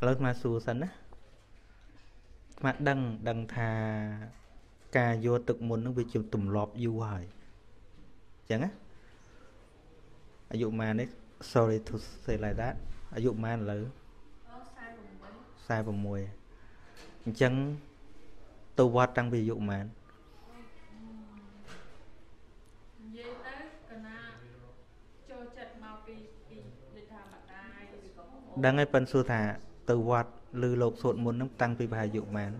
ឥឡូវមកសួរសិនណាមកដឹងដឹងថាការយកទឹកមុននឹងវាជាទម្លាប់យូរហើយអញ្ចឹងណាអាយុម៉ាននេះ sorry to say like that អាយុម៉ានឥឡូវ46អញ្ចឹងទៅវត្តតាំងពីអាយុម៉ាននិយាយទៅកណាចូលចិត្តមកពីពីដូចថាម្ដាយឬក៏ដឹងហើយប៉ិនសួរថា ទៅវត្តឬលោកសូត្រមុនហ្នឹងតាំងពីប្រហែលអាយុម៉ាន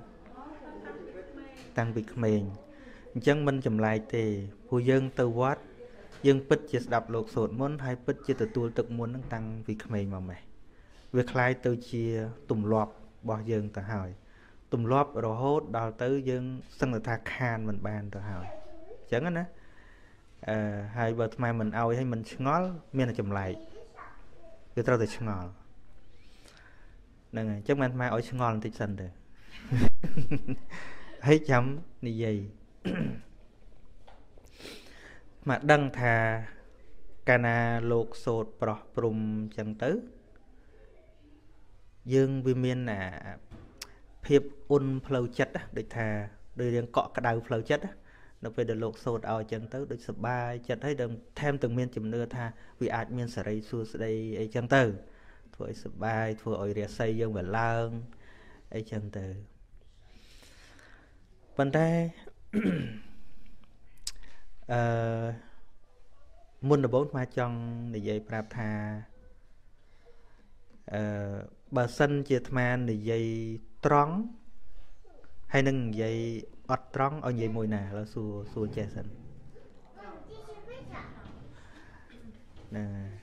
តាំងពីក្មេងអញ្ចឹងមិនចម្លែកទេព្រោះយើងទៅវត្តយើងពិតជាស្ដាប់លោកសូត្រមុនហើយពិតជាទទួលទឹកមុនហ្នឹងតាំងពីក្មេងមកម៉េះវាคล้ายទៅជាទម្លាប់របស់យើងទៅហើយទម្លាប់រហូតដល់ទៅយើងសឹងតែថាខានមិនបានទៅហើយអញ្ចឹងណាអឺហើយបើថ្មមិនអោយឲ្យមិនឆ្ងល់មានតែចម្លែកគឺត្រូវតែឆ្ងល់ ហ្នឹងហើយអញ្ចឹងមិនថ្មឲ្យឆ្ងល់បន្តិចសិនទៅហើយចាំនិយាយមកដឹងថាកាលណាលោកសោតប្រោះព្រំអញ្ចឹងទៅ យើងវាមានអាភាពអ៊ុនផ្លូវចិត្តដូចថាដូចរៀងកក់ក្ដៅផ្លូវចិត្តនៅពេលដែលលោកសោតឲ្យអញ្ចឹងទៅដូចសបាយចិត្តហើយដល់ថែមទាំងមាន ជំនឿថាវាអាចមានសេរីសួស្តីអីចឹងទៅ ធ្វើឲ្យសបាយធ្វើឲ្យរាសីយើងវាឡើងអីចឹងទៅប៉ុន្តែអឺមុនដំបូងស្មាចង់និយាយប្រាប់ថាអឺបើសិនជាអាត្មានិយាយត្រង់ហើយនឹងនិយាយអត់ត្រង់ឲ្យនិយាយមួយណាឥឡូវសួរសួរចេះសិនណា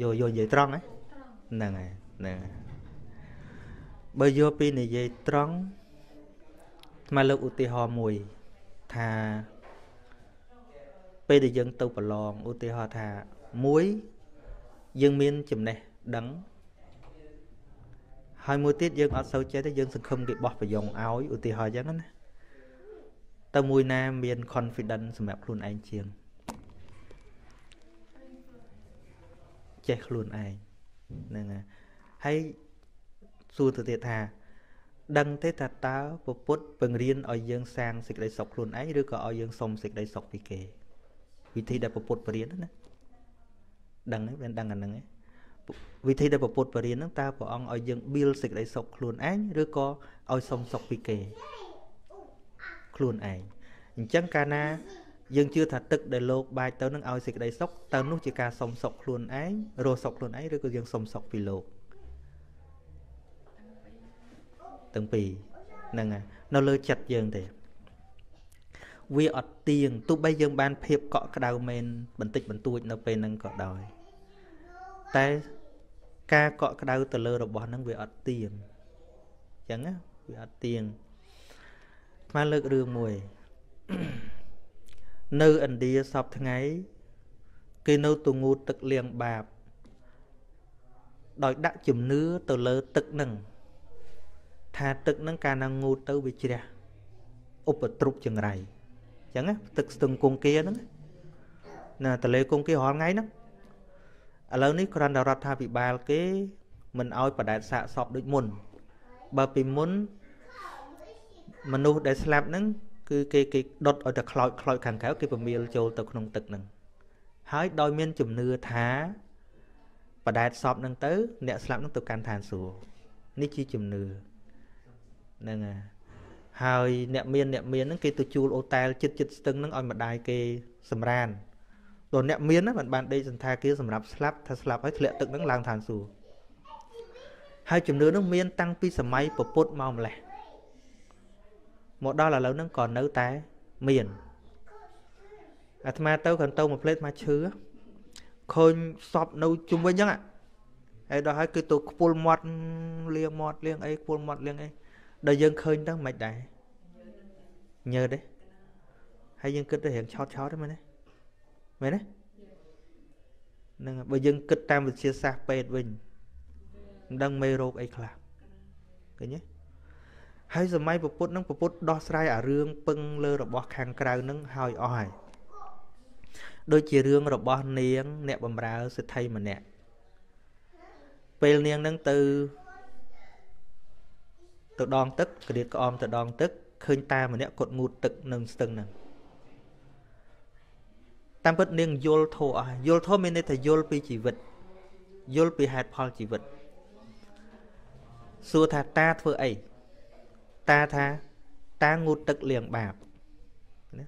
យកយកនិយាយត្រង់ហ្នឹងហើយហ្នឹងហើយបើយកពីនិយាយត្រង់មកលើកឧទាហរណ៍មួយថាពេលដែលយើងទៅប្រឡងឧទាហរណ៍ថាមួយយើងមានចំណេះដឹងហើយមួយទៀតយើងអត់សូវចេះទេយើងសង្ឃឹមគេបោះប្រយងឲ្យឧទាហរណ៍អញ្ចឹងណាតើមួយណាមាន confidence សម្រាប់ខ្លួនឯងជាង ចេះខ្លួនឯងហ្នឹងហើយសួរទៅទៀតថា ដឹងទេថាតើពពុទ្ធបង្រៀនឲ្យយើងសាងសេចក្តីសុខខ្លួនឯងឬក៏ឲ្យយើងសុំសេចក្តីសុខពីគេ វិធីដែលពពុទ្ធបរៀនណាដឹងទេមិនដឹងអាហ្នឹងទេវិធីដែលពពុទ្ធបរៀនហ្នឹងតើព្រះអង្គឲ្យយើង build សេចក្តីសុខខ្លួនឯងឬក៏ឲ្យសុំសុខពីគេខ្លួនឯងអញ្ចឹងកាលណា យើងជឿថាទឹកដែលលោកបាចទៅនឹងឲ្យសេចក្តីសុខតើនោះជាការសុំសុខខ្លួនឯងរស់សុខខ្លួនឯងឬក៏យើងសុំសុខពីលោកទាំងពីរហ្នឹងហើយនៅលើចិត្តយើងទេវាអត់ទៀងទោះបីយើងបានភាពកក់ក្ដៅមែនបន្តិចបន្តួចនៅពេលហ្នឹងក៏ដោយតែការកក់ក្ដៅទៅលើរបស់ហ្នឹងវាអត់ទៀងអញ្ចឹងណាវាអត់ទៀងស្មានលើករឿងមួយ នៅឥណ្ឌាសពថ្ងៃគេនៅទងូតទឹកលាងបាប ដោយដាក់ជំនឿទៅលើទឹកហ្នឹងថាទឹកហ្នឹងកាលណាងូតទៅវាជ្រះឧបទ្រពចង្រៃអញ្ចឹងទឹកស្ទឹងគង្គាហ្នឹងណាតលេគង្គារាល់ថ្ងៃហ្នឹងឥឡូវនេះគ្រាន់តែរដ្ឋាភិបាលគេ មិនអោយបដែតសាកសពដូចមុន បើពីមុនមនុស្សដែលស្លាប់ហ្នឹង គឺគេគេដុតឲ្យតែខ្លោចខ្លោចខាងក្រៅគេពមៀលចូលទៅក្នុងទឹកហ្នឹងហើយដោយមានជំនឿថាបដែតសពហ្នឹងទៅ អ្នកស្លាប់ហ្នឹងទៅកាន់ឋានសួគ៌នេះជាជំនឿហ្នឹងហើយអ្នកមានអ្នកមានហ្នឹងគេទៅជួលអូតែលចិត្តចិត្តស្ទឹងហ្នឹងឲ្យម្ដាយគេសម្រានដល់អ្នកមានមិនបានដេកសន្តាគារសម្រាប់ស្លាប់ថាស្លាប់ហើយធ្លាក់ទឹកហ្នឹងឡើងឋានសួគ៌ហើយជំនឿនោះមានតាំងពីសម័យពពុទ្ធមកម្លេះ មកដល់ឥឡូវហ្នឹងក៏នៅតែមានអាត្មាទៅគាត់ទៅមួយផ្លេតមកឈឺឃើញសពនៅជុំវិញហ្នឹងហើយដល់ហើយគឺទៅខ្ពុលមាត់លៀងមាត់លៀងអីខ្ពុលមាត់លៀងអីដល់យើងឃើញទៅមិនដែរញើទេហើយយើងគិតទៅរៀងឆោតឆោតទេមែនទេមែនទេហ្នឹងបើយើងគិតតាមវិទ្យាសាស្ត្រពេទ្យវិញមិនដឹងមេរោគអីខ្លះឃើញទេ ហើយសម័យពពុទ្ធនឹងពពុទ្ធដោះស្រាយអារឿងពឹងលើរបស់ខាងក្រៅនឹងហើយអស់ហើយដូចជារឿងរបស់នាង អ្នកបំរើសិទ្ធិម្នាក់ពេលនាងនឹងទៅទៅដងទឹកក្រៀតក្អមទៅដងទឹកឃើញតាម្នាក់គាត់ងូតទឹកនឹងស្ទឹងហ្នឹងតាមពិតនាងយល់ធោះអស់យល់ធោះមានន័យថាយល់ពីជីវិតយល់ពីហេតុផលជីវិតសួរថាតាធ្វើអី តាថាតាងូតទឹកលាងបាបណា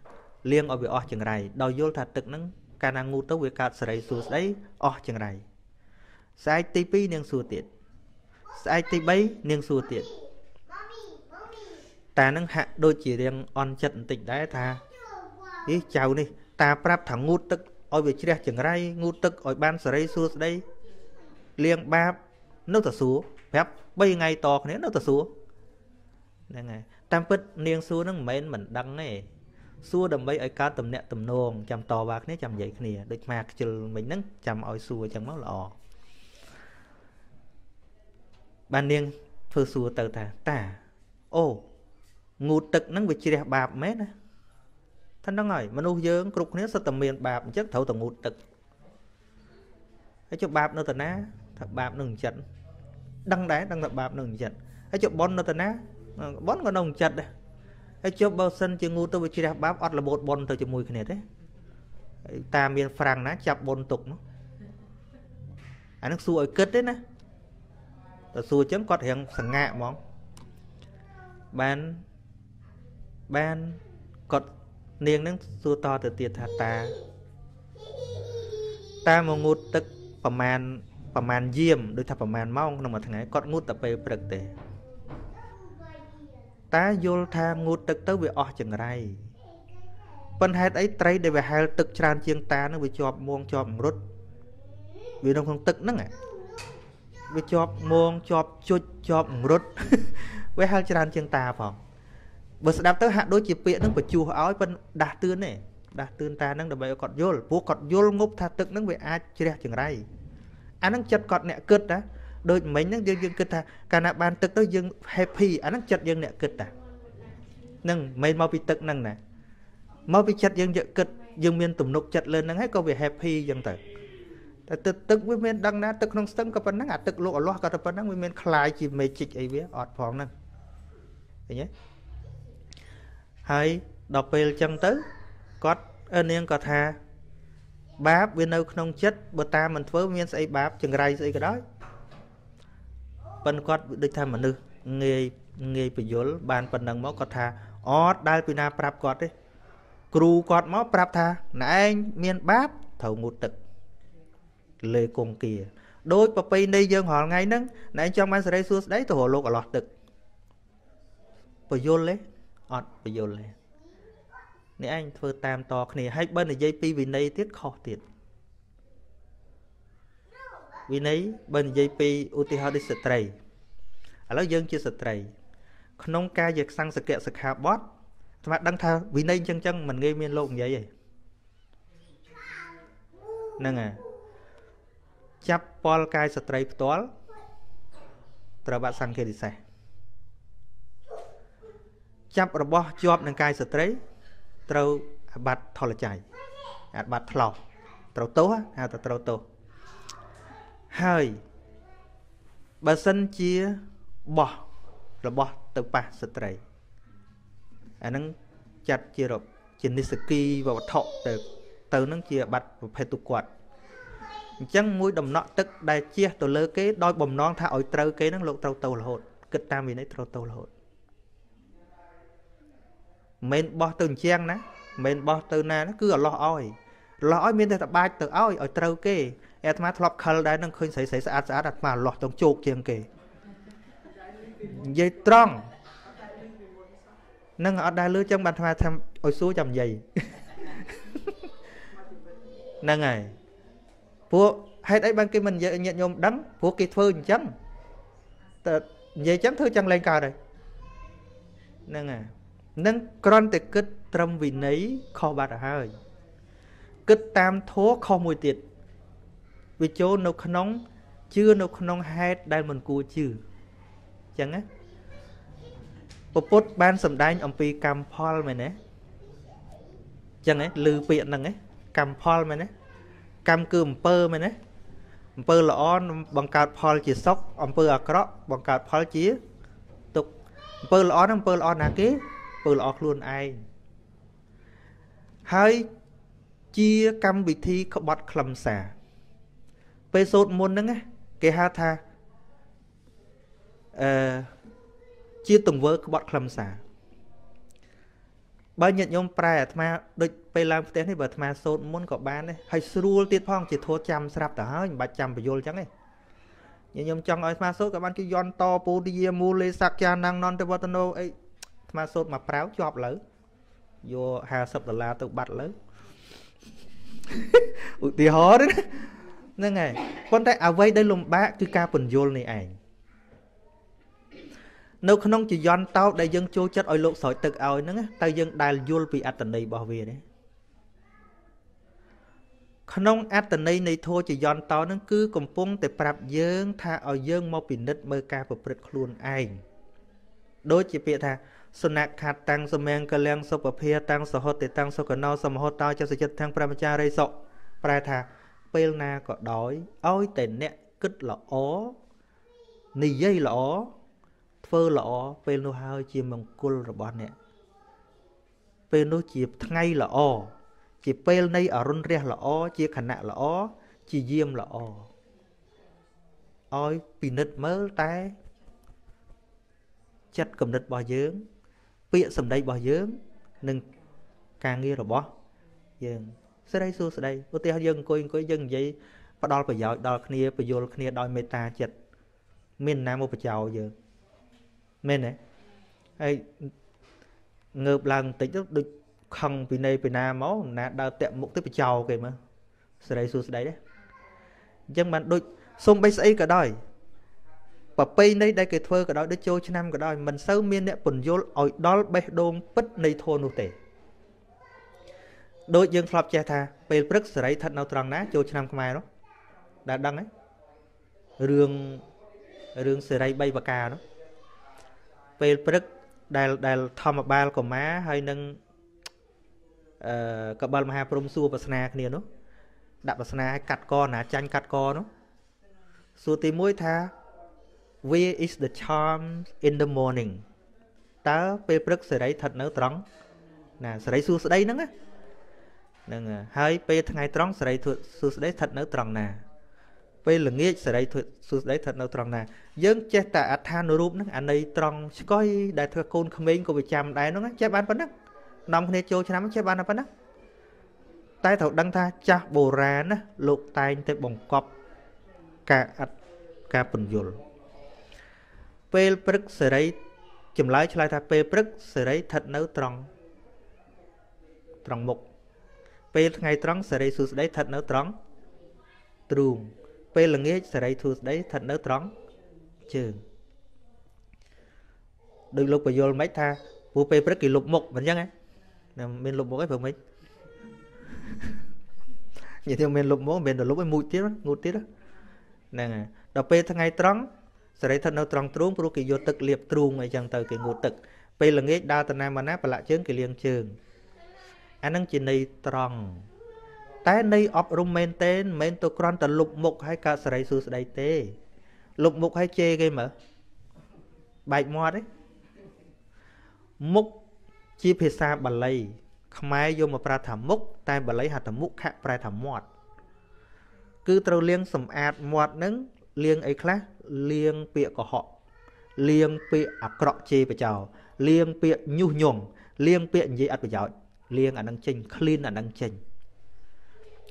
លាងឲ្យវាអស់ចង្រៃដោយយល់ថាទឹកហ្នឹងកាលណាងូតទៅវាកើតសេរីសួស្ដីអស់ចង្រៃស្អែកទី2នាងសួរទៀតស្អែកទី3នាងសួរទៀតតានឹងហាក់ដូចជារៀងអន់ចិត្តបន្តិចដែរថាអីចៅនេះ តាប្រាប់ថាងូតទឹកឲ្យវាជ្រះចង្រៃងូតទឹកឲ្យបានសេរីសួស្ដីលៀងបាបនៅតែសួរប្រាប់3ថ្ងៃតគ្នានៅតែសួរ ហ្នឹងហើយតាមពិតនាងសួរហ្នឹងមិនមែនមិនដឹងទេសួរដើម្បីឲ្យកើតតំណាក់តំណងចាំតវ៉ាគ្នាចាំនិយាយគ្នាដូចម៉ាខ្ជិលមិញហ្នឹងចាំឲ្យសួរអញ្ចឹងមកល្អបាននាងធ្វើសួរទៅថាតាអូងូតទឹកហ្នឹងវាជ្រះបាបមែនណាថាហ្នឹងហើយមនុស្សយើងគ្រប់គ្នាសុទ្ធតែមានបាបអញ្ចឹងត្រូវតែងូតទឹកហើយចុះបាបនៅតាណាថាបាបនៅចិត្តដឹងដែរដឹងថាបាបនៅចិត្តហើយចុះប៉ុននៅតាណា ប៉ុនក៏នៅចិត្តដែរហើយចុះបើសិនជាងូទៅវាជ្រះបាបអត់របូតប៉ុនទៅជាមួយគ្នាទេតាមានហ្វ្រាំងណាចាប់ប៉ុនទុកនោះអានឹងសួរឲ្យគិតទេណាតែសួរអញ្ចឹងគាត់រៀងសង្ហាក់ហ្មងបានបានគាត់នាងនឹងសួរតទៅទៀតថាតាតាមកងូតទឹកប្រមាណប្រមាណយាមដូចថាប្រមាណម៉ោងក្នុងមួយថ្ងៃគាត់ងូតតែពេលព្រឹកទេ តាយល់ថាងូតទឹកទៅវាអស់ចង្រៃប៉ុន្តែហេតុអីត្រីដែលវាហែលទឹកច្រើនជាងតានឹងវាជាប់មួងជាប់រត់វានៅក្នុងទឹកហ្នឹងវាជាប់មួងជាប់ជុចជាប់រត់វាហែលច្រើនជាងតាផងបើស្ដាប់ទៅហាក់ដូចជាពាក្យហ្នឹងបញ្ជោះឲ្យប៉ុន្តែដាស់តឿនទេដាស់តឿនតាហ្នឹងដើម្បីឲ្យគាត់យល់ព្រោះគាត់យល់ងប់ថាទឹកហ្នឹងវាអាចជ្រះចង្រៃអាហ្នឹងចិត្តគាត់អ្នកគិតណា ដូចមិញហ្នឹងយើងយើងគិតថាកាលណាបានទឹកទៅយើង happy អាហ្នឹងចិត្តយើងអ្នកគិតតាហ្នឹងមិនមកពីទឹកហ្នឹងណាមកពីចិត្តយើងយកគិតយើងមានទំនុកចិត្តលើហ្នឹងហើយក៏វា happy អញ្ចឹងទៅតែទឹកទឹកវាមានដឹងណាទឹកក្នុងស្ទឹងក៏ប៉ុណ្ណឹងអាទឹកលោកអលាស់ក៏តែប៉ុណ្ណឹងវាមានคลายជា magic អីវាអត់ផងហ្នឹងឃើញទេហើយដល់ពេលអញ្ចឹងទៅគាត់នាងក៏ថាបាបវានៅក្នុងចិត្តបើតាមមិនធ្វើមានស្អីបាបចង្រៃស្អីក៏ដោយ ប៉ិនគាត់ដូចថាមនុស្សងាយងាយបញ្យលបានប៉ុណ្ណឹងមកគាត់ថាអត់ដែលពីណាប្រាប់គាត់ទេគ្រូគាត់មកប្រាប់ថាណែឯងមានបាបត្រូវងូតទឹកលេគង្គាដូចប្រពៃណីយើងរាល់ថ្ងៃហ្នឹងណែឯងចង់បានសេរីសួស្តីទៅរកលោកអឡោះទឹកបញ្យលទេអត់បញ្យលទេនេះឯងធ្វើតាមតគ្នាហើយបើនិយាយពីវិន័យទៀតខុសទៀត វិន័យបើនិយាយពីឧទាហរណ៍ដូចស្ត្រីឥឡូវយើងជាស្ត្រី ក្នុងការយកសង្សកៈសិក្ខាបទស្មាដឹងថាវិន័យអញ្ចឹងចឹងមិនងាយមានលោកនិយាយទេហ្នឹងហើយចាប់ពលកាយស្ត្រីផ្ទាល់ត្រូវបាត់សង្ឃេរិសេសចាប់របស់ជាប់នឹងកាយស្ត្រីត្រូវអាបត្តិថលច័យអាបត្តិថ្លោះត្រូវទោសហៅថាត្រូវទោស ហើយបើសិនជាបោះរបស់ទៅប៉ះស្ត្រីអាហ្នឹងចាត់ជារជានិសគីវត្ថុទៅ ទៅនឹងជាបាត់ប្រភេទទុគាត់អញ្ចឹងមួយដំណក់ទឹកដែលជះទៅលើគេដោយបំណងថាឲ្យត្រូវគេនឹងលោកត្រូវទៅរហូតគិតតាមវិន័យត្រូវទៅរហូតមិនបោះទៅអញ្ចឹងណាមិនបោះទៅណាគឺអឡោះឲ្យអឡោះឲ្យមានតែតបាច់ទៅឲ្យឲ្យត្រូវគេ អាត្មាធ្លាប់ខលដែរនឹងឃើញស្រីស្រីស្អាតស្អាតអាត្មាអឡោះទៅជោគជាងគេនិយាយត្រង់នឹងអត់ដែលលឺចឹងបានអាត្មាថាឲ្យសួរចាំនិយាយហ្នឹងហើយពួកហេតុអីបានគេមិននិយាយញាតិញោមដឹងព្រោះគេធ្វើអញ្ចឹងតែនិយាយអញ្ចឹងធ្វើចឹងលែងកើតហើយហ្នឹងហើយនឹងគ្រាន់តែគិតត្រឹមវិន័យខុសបាត់ទៅហើយគិតតាមធัวខុសមួយទៀត វាចូលនៅក្នុងជឿនៅក្នុងហេតុដែលមិនគួរជឿអញ្ចឹងណាពពុទ្ធបានសម្ដែងអំពីកម្មផលមែនទេអញ្ចឹងហ៎ឮពាក្យហ្នឹងហ៎កម្មផលមែនទេកម្មគឺអំពើមែនទេអំពើល្អបង្កើតផលជាសុខអំពើអាក្រក់បង្កើតផលជាទុក្ខអំពើល្អហ្នឹងអំពើល្អណាគេអំពើល្អខ្លួនឯងហើយជាកម្មវិធីក្បត់ខ្លឹមសារ ពេលសូត្រមុនហ្នឹងគេហៅថាអឺជាទង្វើក្បត់ខ្លឹមសារបើញាតិញោមប្រែអាត្មាដូចពេលឡើងផ្ទះនេះបើអាត្មាសូត្រមុនក៏បានដែរហើយស្រួលទៀតផងជាធោះចាំស្រាប់ទៅហើយមិនបាច់ចាំបញ្យលអញ្ចឹងទេញាតិញោមចង់ឲ្យអាត្មាសូត្រក៏បានគេយន់តពូទយាមូលេសក្យាណងនន្តវត្តនោអីអាត្មាសូត្រមកប្រាវជាប់លើយក50ដុល្លារទៅបាត់លើឧទាហរណ៍ ហ្នឹងហើយប៉ុន្តែអ្វីដែលលំបាកគឺការពន្យល់នេះឯងនៅក្នុងចយន្តតោដែលយើងចូលចិត្តឲ្យលោកស្រោចទឹកឲ្យហ្នឹងតើយើងដែលយល់ពីអត្តន័យរបស់វាទេក្នុងអត្តន័យនៃធម៌ចយន្តតោហ្នឹងគឺកំពុងតែប្រាប់យើងថាឲ្យយើងមកពិនិត្យមើលការប្រព្រឹត្តខ្លួនឯងដូចជាពាក្យថាសនខាត់តាំងសមៀងកលៀងសុភភាតាំងសហតិតាំងសុកណោសមហតតោចសិចិត្តទាំងប្រមចារីសុប្រែថា ពេលណាក៏ដោយឲ្យតែអ្នកគិតល្អនិយាយល្អធ្វើល្អពេលនោះហើយជាមង្គលរបស់អ្នកពេលនោះជាថ្ងៃល្អជាពេលនៃអរុណរះល្អជាខណៈល្អជាយាមល្អឲ្យពិនិត្យមើលតែចិត្តគំនិតរបស់យើង ពាក្យសម្ដីរបស់យើង និងការងាររបស់យើង ស្រីសួស្ដីឧទាហរណ៍យើងអង្គុយអង្គុយយើងនិយាយផ្ដល់ប្រយោជន៍ដល់គ្នាពយល់គ្នាដោយមេត្តាចិត្តមានណាមកបចោយើងមែនទេហើយងើបឡើងបន្តិចទៅដូចខឹងពីនៃពីណាមកណាដើរតាក់មុខទៅបចោគេមើលសេរីសួស្ដីទេអញ្ចឹងបានដូចសុំបីស្អីក៏ដោយប្រពៃណីដែលគេធ្វើក៏ដោយដូចចូលឆ្នាំក៏ដោយមិនសូវមានអ្នកពន្យល់ឲ្យដល់បេះដូងពិតនៃធម៌នោះទេ ដូចយើងធ្លាប់ចេះថាពេលព្រឹកសេរីស្ថិតនៅត្រង់ណាចូលឆ្នាំខ្មែរនោះដែលដឹងហ៎រឿងរឿងសេរី3ប្រការនោះពេលព្រឹកដែលដែលធម្មបាលកមាហើយនឹងអឺកបិលមហាព្រំសួរប្រស្នាគ្នានោះដាក់ប្រស្នាឲ្យកាត់កណាចាញ់កាត់កនោះសួរទី1ថា where is the charm in the morning តើពេលព្រឹកសេរីស្ថិតនៅត្រង់ណាសេរីសួស្ដីហ្នឹងណាហ្នឹងហើយពេលថ្ងៃត្រង់សេរីសួស្ដីស្ថិតនៅត្រង់ណាពេលល្ងាចសេរីសួស្ដីស្ថិតនៅត្រង់ណាយើងចេះតែអដ្ឋានុរូបហ្នឹងអានៃត្រង់ស្កុយដែលធ្វើកូនក្មេងក៏វាចាំដែរហ្នឹងចេះបានប៉ុណ្ណឹងនាំគ្នាចូលឆ្នាំចេះបានប៉ុណ្ណឹងតែត្រូវដឹងថាចាស់បុរាណណាលោកតែងតែបង្កប់ការអត់ការពន្យល់ពេលព្រឹកសេរីចម្លើយឆ្លើយថាពេលព្រឹកសេរីស្ថិតនៅត្រង់ត្រង់មុខ ពេលថ្ងៃត្រង់សេរីសួស្ដីស្ថិតនៅត្រង់ទ្រូងពេលល្ងាចសេរីធូស្ដីស្ថិតនៅត្រង់ជើងដូចលោកបយលមិនថាព្រោះពេលព្រឹកគេលុបមុខមិនអញ្ចឹងហ៎មានលុបមុខអីព្រឹកមិននិយាយទៅមានលុបមុខមានតែលុបឲ្យមួយទៀតងូតទៀតហ្នឹងហើយដល់ពេលថ្ងៃត្រង់សេរីស្ថិតនៅត្រង់ទ្រូងព្រោះគេយកទឹកលាបទ្រូងអីចឹងទៅគេងូតទឹកពេលល្ងាចដើរទៅណាមកណាប្រឡាក់ជើងគេលាងជើង អាហ្នឹងជាន័យត្រង់តែនៃអប់រំមែនទេមិនមែនទៅគ្រាន់តែលុបមុខឲ្យកើតសេរីសួស្ដីទេលុបមុខឲ្យជេរគេមើលបែកមាត់ទេមុខជាភាសាបាលី ខ្មែរយកមកប្រើថាមុខតែបាលីហៅថាមុខខៈប្រែថាមាត់គឺត្រូវលាងសម្អាតមាត់នឹងលាងអីខ្លះលាងពាក្យកុហកលាងពាក្យអាក្រក់ជេរបចោលាងពាក្យញុះញង់លាងពាក្យនិយាយអត់ប្រយោជន៍ លាងអានឹងចេញ clean អានឹងចេញ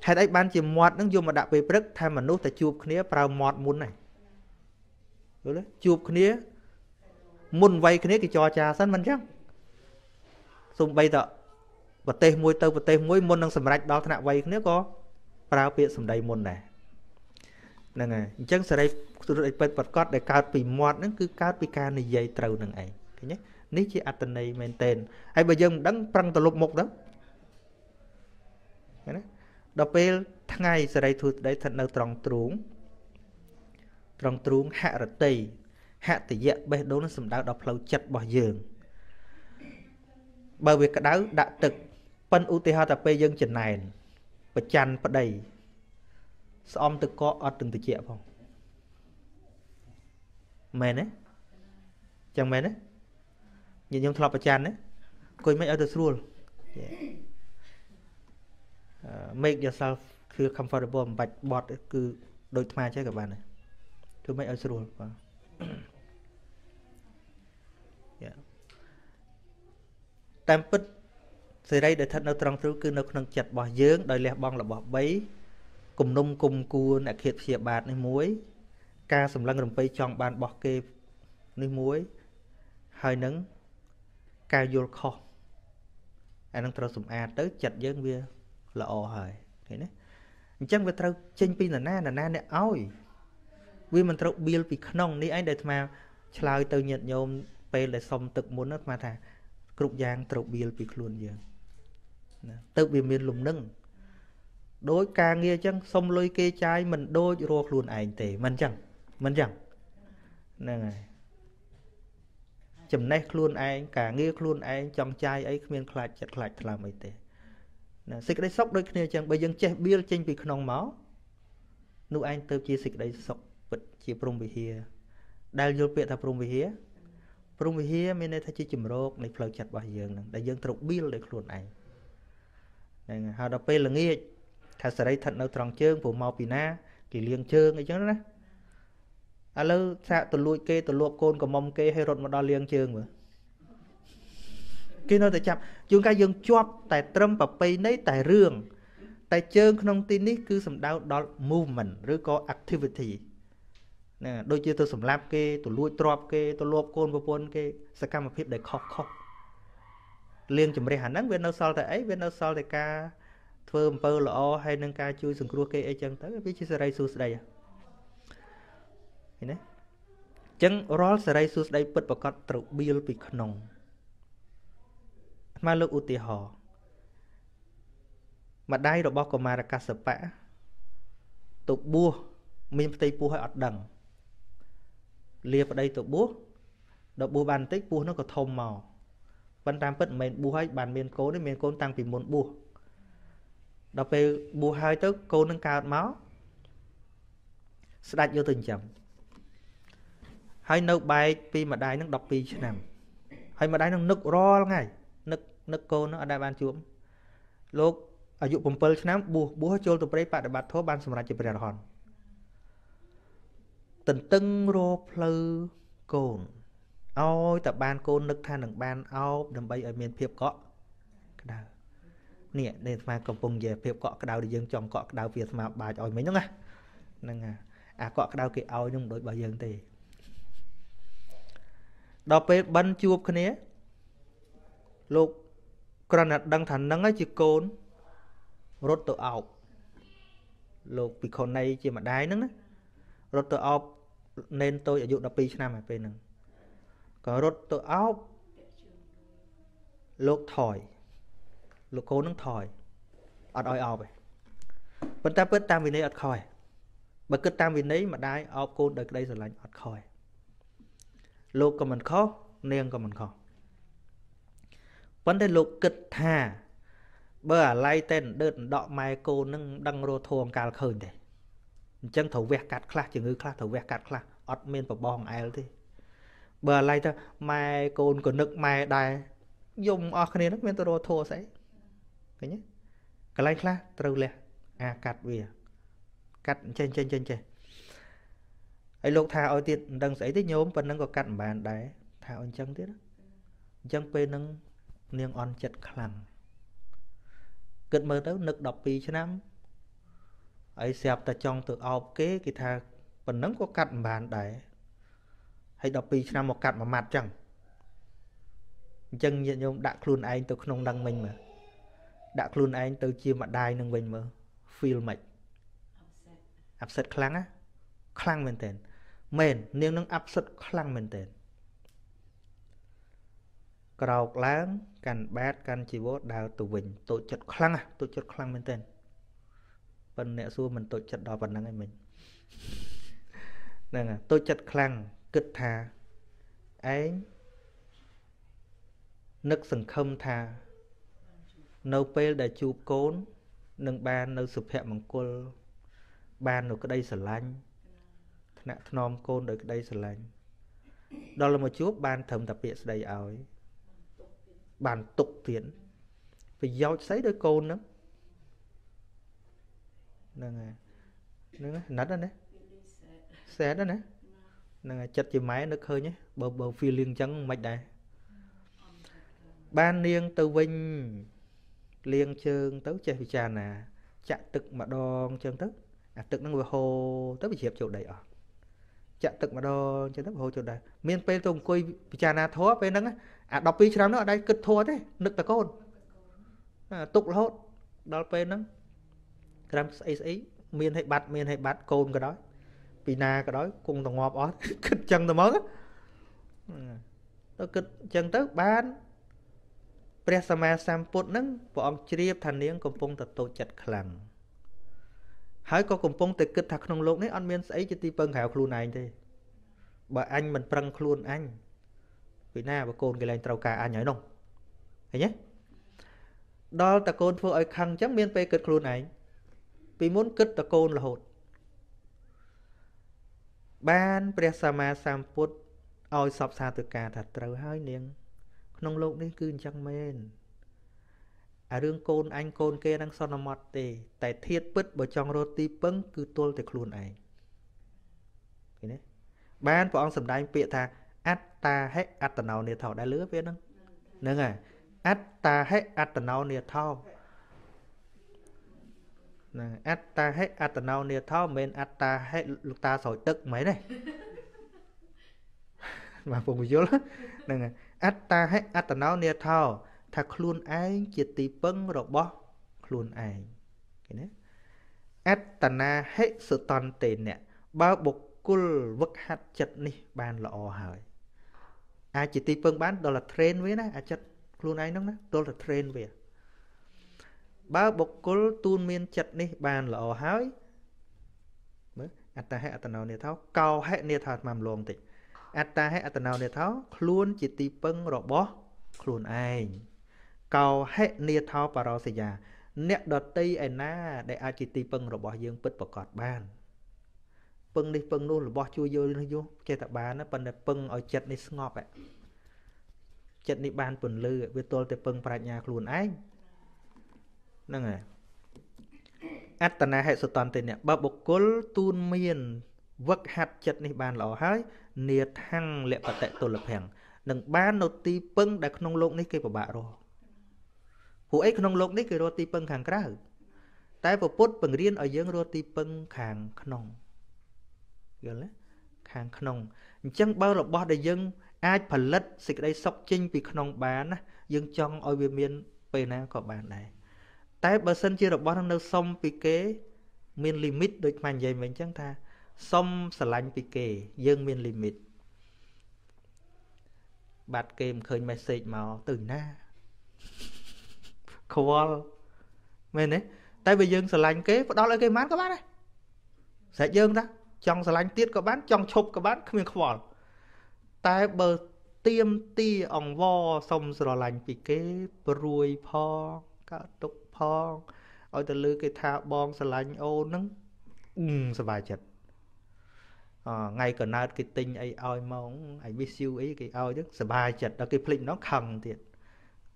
ហេតុអីបានជាមាត់នឹងយកមកដាក់ពេលព្រឹកថាមនុស្សតែជួបគ្នាប្រើមាត់មុនហ្នឹងយល់ទេជួបគ្នា មុនវ័យគ្នាគេចរចាសិនមិនអញ្ចឹងសំបីតប្រទេសមួយទៅប្រទេសមួយមុននឹងសម្រេចដល់ថ្នាក់វ័យគ្នាក៏ប្រើពាក្យសម្ដីមុនដែរហ្នឹងហើយអញ្ចឹងសេរីសុទ្ធអីពិតប្រកបដែលកើតពីមាត់ហ្នឹងគឺកើតពីការនិយាយត្រូវនឹងឯងឃើញទេ នេះជាអត្តន័យមែនតែនហើយបើយើងមិនដឹងប្រឹងទៅលុបមុខទៅឃើញទេដល់ពេលថ្ងៃសេរីធូស្ដីស្ថិតនៅត្រង់ទ្រូងត្រង់ទ្រូងហរតីហតយៈបេះដូងនឹងសំដៅដល់ផ្លូវចិត្តរបស់យើងបើវាក្តៅដាក់ទឹកប៉ិនឧទាហរណ៍ថាពេលយើងចំណែនប្រច័នប្តីស្អំទឹកកកអត់ទាំងតិចផងមែនទេចឹងមែនទេ ញាតិញោមធ្លាប់ប្រច័នណាអង្គុយមិនឲ្យទៅស្រួល make yourself feel comfortable មិនបាច់បត់គឺដូចថ្មចេះក៏បានដែរធ្វើមិនឲ្យស្រួលបាទតាមពិតសេរីដែលស្ថិតនៅត្រង់ទ្រូគឺនៅក្នុងចិត្តរបស់យើងដោយលះបង់របស់3គំនុំគុំគួនអខិតព្យាបាទនេះមួយការសម្លឹងរំពៃចង់បានរបស់គេនេះមួយហើយនឹង ការយល់ខុសអានឹងត្រូវសម្អាតទៅចិត្តយើងវាល្អហើយឃើញទេអញ្ចឹងវាត្រូវចេញពីនរណានរណាអ្នកឲ្យវាមិនត្រូវបៀលពីក្នុងនេះឯងដែលអាត្មាឆ្លើយទៅញាតិញោមពេលដែលសុំទឹកមុនអាត្មាថាគ្រប់យ៉ាងត្រូវបៀលពីខ្លួនយើងណាទៅវាមានលំនឹងដោយការងារអញ្ចឹងសុំលុយគេចាយមិនដូចរកខ្លួនឯងទេមិនអញ្ចឹងមិនអញ្ចឹងហ្នឹងហើយ ចំណេះខ្លួនឯងការងារខ្លួនឯងចង់ចាយអីគ្មានខ្លាចចិត្តខ្លាចថ្លើមអីទេណាសេចក្តីសុខដូចគ្នាអញ្ចឹងបើយើងចេះបៀលចេញពីក្នុងមកនោះឯងទៅជាសេចក្តីសុខពិតជាព្រំវិហារដែលយល់ពាក្យថាព្រំវិហារព្រំវិហារមានន័យថាជាជំរកនៃផ្លូវចិត្តរបស់យើងហ្នឹងដែលយើងត្រូវបៀលដោយខ្លួនឯងហ្នឹងហើយដល់ពេលល្ងាចថាសេរីស្ថិតនៅត្រង់ជើងព្រោះមកពីណាគេលៀងជើងអីចឹងណា ឥឡូវសាកទៅលួចគេទៅលួបកូនកំមុំគេឲ្យរត់មកដល់លៀងជើងមើលគេនៅតែចាប់ជួនកាលយើងជាប់តែត្រឹមប្រពៃណីតែរឿងតែជើងក្នុងទីនេះគឺសំដៅដល់ movement ឬក៏ activity ណាដូចជាទៅសម្លាប់គេទៅលួចទ្រព្យគេទៅលួបកូនប្រពន្ធគេសកម្មភាពដែលខុសខុសលៀងជំរះអាហ្នឹងវានៅសល់តែអីវានៅសល់តែការធ្វើអំពើល្អហើយនឹងការជួយសង្គ្រោះគេអីចឹងទៅវាជាសេរីសួស្តី ឃើញទេចឹងរាល់សេរីសួស្តីពិតប្រកបត្រូវបៀលពីក្នុងអាត្មាលើកឧទាហរណ៍ម្ដាយរបស់កុមារកសបៈទៅបួសមានផ្ទៃពោះឲ្យអត់ដឹងលាប្តីទៅបួសដល់បួសបានបន្តិចពោះនោះក៏ធំមកប៉ុន្តែពិតមិនមែនបួសហើយបានមានកូនទេមានកូនតាំងពីមុនបួសដល់ពេលបួសហើយទៅកូននឹងកើតមកស្ដាច់យកទៅចិញ្ចឹម ហើយនៅបែកពីម្ដាយនឹង12ឆ្នាំហើយម្ដាយនឹងនឹករាល់ថ្ងៃនឹកនឹកកូននឹងអត់ដែលបានជួបលោកអាយុ7ឆ្នាំបួសបួសចូលទៅព្រៃបដិបត្តិធម៌បានសម្រេចជាព្រះអរហន្តទន្ទឹងរកផ្លូវកូនឲ្យតែបានកូននឹកថានឹងបានអោបដើម្បីឲ្យមានភាពកក់ក្ដៅនេះនេះអាត្មាកំពុងនិយាយភាពកក់ក្ដៅដែលយើងចង់កក់ក្ដៅពីអាត្មាបាចឲ្យមិញហ្នឹងណាហ្នឹងអាកក់ក្ដៅគេឲ្យនឹងមិនដូចរបស់យើងទេ ដល់ពេលបិណ្ឌជួបគ្នា លោកគ្រាន់តែដឹងថានឹងជាកូនរត់ទៅអោបលោកពិខុណីជាម្ដាយហ្នឹងណារត់ទៅអោបនេនតូចអាយុ12ឆ្នាំហើយពេលហ្នឹងក៏រត់ទៅអោបលោកថយលោកកូននឹងថយអត់ឲ្យអោបទេប៉ុន្តែពិតតាមវិន័យអត់ខយបើគិតតាមវិន័យម្ដាយអោបកូនដោយក្តីស្រឡាញ់អត់ខយ លោកក៏មិនខុសនាងក៏មិនខុសប៉ុន្តែលោកគិតថាបើអាឡ័យតែដឺតដកម៉ែកូននឹងដឹងរស់ធំកាលឃើញទេអញ្ចឹងត្រូវវះកាត់ខ្លះជំងឺខ្លះត្រូវវះកាត់ខ្លះអត់មានប្របងអែលទេបើអាឡ័យទៅម៉ែកូនក៏នឹកម៉ែដែរយំអស់គ្នានឹងមានទៅរស់ធัวស្អីឃើញទេកន្លែងខ្លះត្រូវលះអាកាត់វា កាត់ចេញចេញចេញចេះ ហើយលោកថាឲ្យទៀតមិនដឹងស្អីទេញោមប៉ុណ្ណឹងក៏កាត់មិនបានដែរថាឲ្យអញ្ចឹងទៀតអញ្ចឹងពេលហ្នឹងនាងអន់ចិត្តខ្លាំងគិតមើលទៅនឹក12ឆ្នាំហើយស្រាប់តែចង់ទៅអោបគេគេថាប៉ុណ្ណឹងក៏កាត់មិនបានដែរហើយ12ឆ្នាំមកកាត់មួយម៉ាត់ចឹងអញ្ចឹងញាតិញោមដាក់ខ្លួនឯងទៅក្នុងនឹងមិញមើលដាក់ខ្លួនឯងទៅជាម្ដាយនឹងវិញមើល feel មិន upset ខ្លាំងណាខ្លាំងមែនតើ មែននាងនឹង upset ខ្លាំងមែនតើក្រោកឡើងកាន់បាតកាន់ជីវរដើរទៅវិញតូចចិត្តខ្លាំងតូចចិត្តខ្លាំងមែនតើប៉ុន្តែអ្នកសួរមិនតូចចិត្តដល់ប៉ុណ្ណឹងឯងមិញហ្នឹងតូចចិត្តខ្លាំងគិតថាឯងនឹកសង្ឃឹមថា នៅពេលដែលជួបកូននឹងបាននៅសុភមង្គលបាននៅក្តីស្រឡាញ់ ថ្នាក់ថ្នមកូនដោយក្តីស្រឡាញ់ដល់មកជួបបានត្រឹមតែពាក្យស្ដីឲ្យបានទុកទៀតប្រយោជន៍ស្អីដោយកូនហ្នឹងហ្នឹងហើយហ្នឹងណាត់ណាសែតណាហ្នឹងហើយចិត្តជាម៉ែនឹកឃើញបើបើ feeling អញ្ចឹងមិនដែរបាននាងទៅវិញលៀងជើងទៅចេះពិចារណា ចាក់ទឹកម្ដងអញ្ចឹងទៅអាទឹកហ្នឹងវាហូរទៅវាជ្រាបចូលដីអស់ ចាក់ទឹកម្ដងអញ្ចឹងទៅហូរចូលដីមានពេលទៅអង្គុយពិចារណាធម៌ពេលហ្នឹងអា12ឆ្នាំនោះអត់ដែរគិតធម៌ទេនឹកតែកូនទុករហូតដល់ពេលហ្នឹងក្រាំស្អីស្អីមានឲ្យបាត់មានឲ្យបាត់កូនក៏ដោយពីណាក៏ដោយគង់តងាប់អស់គិតចឹងទៅមកទៅគិតចឹងទៅបានព្រះសម្មាសម្ពុទ្ធនឹងព្រះអង្គជ្រាបថានាងកំពុងតែតូចចិត្តខ្លាំង ហើយក៏កំពុងតែគិតថាក្នុងលោកនេះអត់មានស្អីជាទីពឹងក្រៅខ្លួនឯងទេបើអញមិនប្រឹងខ្លួនអញពីណាបើកូនគេឡើងត្រូវការអញហើយនោះឃើញទេដល់តកូនធ្វើឲ្យខឹងអញ្ចឹងមានពេលគិតខ្លួនឯងពីមុនគិតតកូនរហូតបានព្រះសម្មាសម្ពុទ្ធឲ្យសពសាទុការថាត្រូវហើយនាង ក្នុងលោកនេះគឺអញ្ចឹងមែន អារឿងកូនអញកូនគេនឹងសន្មត់ទេ តែធៀបពិតបើចង់រកទីពឹងគឺទល់តែខ្លួនឯងឃើញទេបានព្រះអង្គសម្ដែងពាក្យថាអត្តាហិអត្តណោនេថោដែលលឺពេលហ្នឹងហ្នឹងហើយអត្តាហិអត្តណោនេថោហ្នឹងអត្តាហិអត្តណោនេថោមិនមែនអត្តាហិលោកតាស្រោចទឹកមិនមែនទេបាទពុកយល់ហ្នឹងអត្តាហិអត្តណោនេថោ ថាខ្លួនឯងជាទីពឹងរបស់ខ្លួនឯងឃើញទេអត្តនាហិសតន្តេអ្នកបើបុគ្គលវឹកហាត់ចិត្តនេះបានល្អហើយអាចជាទីពឹងបានដល់តែ train វាណាអាចិត្តខ្លួនឯងហ្នឹងណាដល់តែ train វាបើបុគ្គលទូនមានចិត្តនេះបានល្អហើយមើលអត្តហេអត្តណោនេថោកោហេនេថោអាត្មាម្លងតិចអត្តហេអត្តណោនេថោខ្លួនជាទីពឹងរបស់ខ្លួនឯង កោហិនេថោបរោសយាអ្នកដតីឯណា ដែលអាចជាទីពឹងរបស់យើងពិតប្រកបបានពឹងនេះពឹងនោះរបស់ជួយយល់នេះយោចេះតែបានប៉ុន្តែពឹងឲ្យចិត្តនេះស្ងប់ចិត្តនេះបានពន្លឺវាទល់តែពឹងប្រាជ្ញាខ្លួនឯងហ្នឹងហើយអត្តនាហិសតន្តិនេះបើបុគ្គលទូនមានវឹកហាត់ចិត្តនេះបានល្អហើយនេថាំងលបតិទុលភੰងនឹងបាននៅទីពឹងដែលក្នុងលោកនេះគេពិបាករស់ ព្រោះអីក្នុងលោកនេះគេរត់ទីពឹងខាងក្រៅតែពពុទ្ធបង្រៀនឲ្យយើងរត់ទីពឹងខាងក្នុងយល់ទេខាងក្នុងអញ្ចឹងបើរបស់ដែលយើងអាចផលិតសេចក្តីសុខចេញពីក្នុងបានណាយើងចង់ឲ្យវាមានពេលណាក៏បានដែរតែបើសិនជារបស់នឹងនៅសុំពីគេ មានលីមីតដូចខ្មែរនិយាយមិញអញ្ចឹងថាសុំស្រឡាញ់ពីគេ យើងមានលីមីតបាត់គេមិនឃើញមេសេចមកទៅណា ខ្វល់មែនទេតែបើយើងស្រឡាញ់គេផ្ដល់ឲ្យគេបានក៏បានដែរស្រេចយើងតាចង់ស្រឡាញ់ទៀតក៏បានចង់ឈប់ក៏បានគ្មានខ្វល់តែបើទៀមទីអង្វរសុំស្រឡាញ់ពីគេព្រួយផងកើតទុកផងឲ្យទៅលើគេថាបងស្រឡាញ់អូនហ្នឹងសบายចិត្តអថ្ងៃកណើតគេទិញអីឲ្យមក I miss you អីគេឲ្យហ្នឹងសบายចិត្តដល់គេភ្លេចម្ដងខឹងទៀត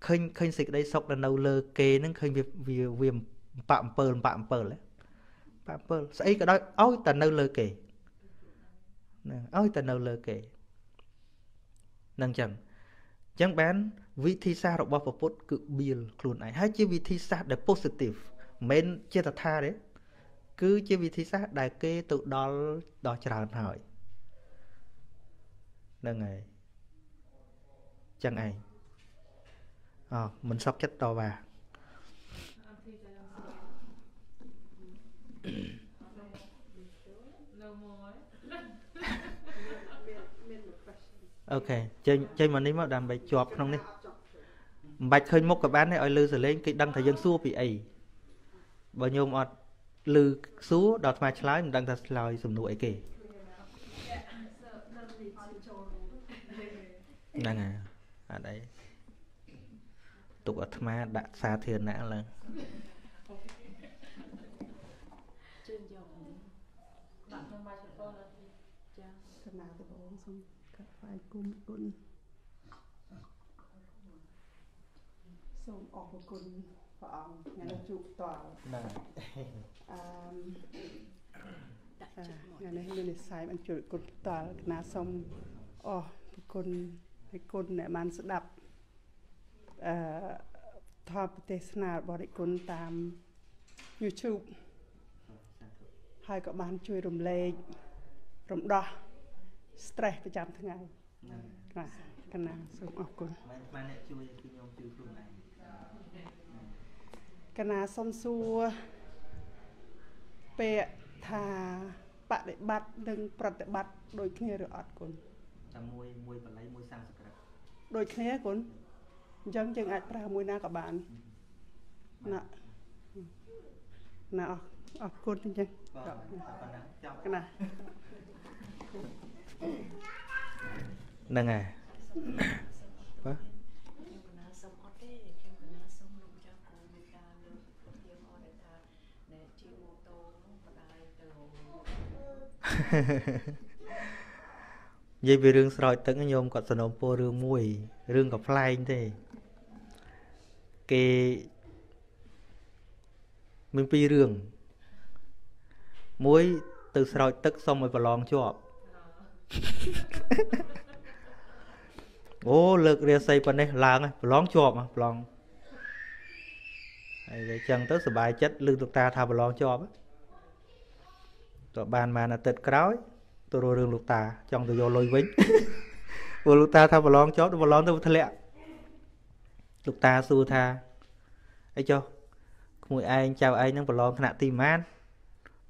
ឃើញឃើញសេចក្តីសុខដែលនៅលើគេហ្នឹងឃើញវាវាវាបាក់អំពើបាក់អំពើហ៎បាក់អំពើស្អីក៏ដោយឲ្យតែនៅលើគេហ្នឹងឲ្យតែនៅលើគេនឹងចឹងចឹងបានវិធីសាស្ត្ររបស់ពុទ្ធគឺ build ខ្លួនឯងហើយជាវិធីសាស្ត្រដែល positive មិនមែនជាតថាទេគឺជាវិធីសាស្ត្រដែលគេទៅដល់ដល់ច្រើនហើយហ្នឹងហើយចឹងឯង អមិនសក់ចិត្តតវ៉ាអូខេចេញចេញមកនេះមកដើម្បីជាប់ក្នុងនេះមិនបាច់ឃើញមុខក៏បានដែរឲ្យលឺសលេងគេដឹងថាយើងសួរពីអីបើញោមអត់លឺសួរដល់ថ្មឆ្លើយមិនដឹងថាឆ្លើយសំណួរអីគេហ្នឹងហើយអត់អី ទុកអាត្មាដាក់សាធារណៈឡើងជឿនយកដាក់ក្នុងម៉ាស៊ីនហ្វូនចាសំណាដំបងសូមកាត់ផ្សាយគុំគុណសូមអរគុណព្រះអង្គថ្ងៃនេះជួបផ្ទាល់ហ្នឹងអឺថ្ងៃនេះមាននិស័យបានជួបគុណផ្ទាល់គណៈសូមអរគុណឲ្យគុណអ្នកបានស្ដាប់ អឺថតប្រទេសស្នាបរិគុណតាម YouTube ហើយក៏បានជួយរំលែករំដោះ stress ប្រចាំថ្ងៃហ្នឹងបាទកណាសូមអរគុណមិនបានអ្នកជួយគឺខ្ញុំជួយខ្លួនឯងកណាសុំសួរពាក្យថាបដិបត្តិនិងប្រតិបត្តិដូចគ្នាឬអត់គុណតែមួយមួយបល័យមួយសំស្ក្រឹតដូចគ្នាគុណ អញ្ចឹងយើងអាចប្រើមួយណាក៏បានណាណាអរអរគុណអញ្ចឹងក៏ចប់ប៉ុណ្ណឹងចប់កណាហ្នឹងហើយបាទខ្ញុំកណាសុំអត់ទេខ្ញុំកណាសុំលោកម្ចាស់គ្រូមេត្តាលើកយើងអត់ដែលថាអ្នកជិះម៉ូតូនោះបដាយទៅនិយាយពីរឿងស្រោចទឹកញោមគាត់សនំពោរឿងមួយរឿងកំ pl ែងទេ គេមានពីររឿងមួយទៅស្រោចទឹកសុំឲ្យប្រឡងជាប់អូលើករាសីប៉ុណ្ណេះឡើងហើយប្រឡងជាប់ហ៎ប្រឡងហើយតែចឹងទៅសុបាយចិត្តលើកលោកតាថាប្រឡងជាប់ហ៎តើបានបានអាទិត្យក្រោយទៅរករឿងលោកតាចង់ទៅយកលុយវិញព្រោះលោកតាថាប្រឡងជាប់ទៅប្រឡងទៅធ្លាក់ លោកតាសួរថាអីចុះក្មួយឯងចៅឯងនឹងប្រឡងថ្នាក់ទីម៉ាន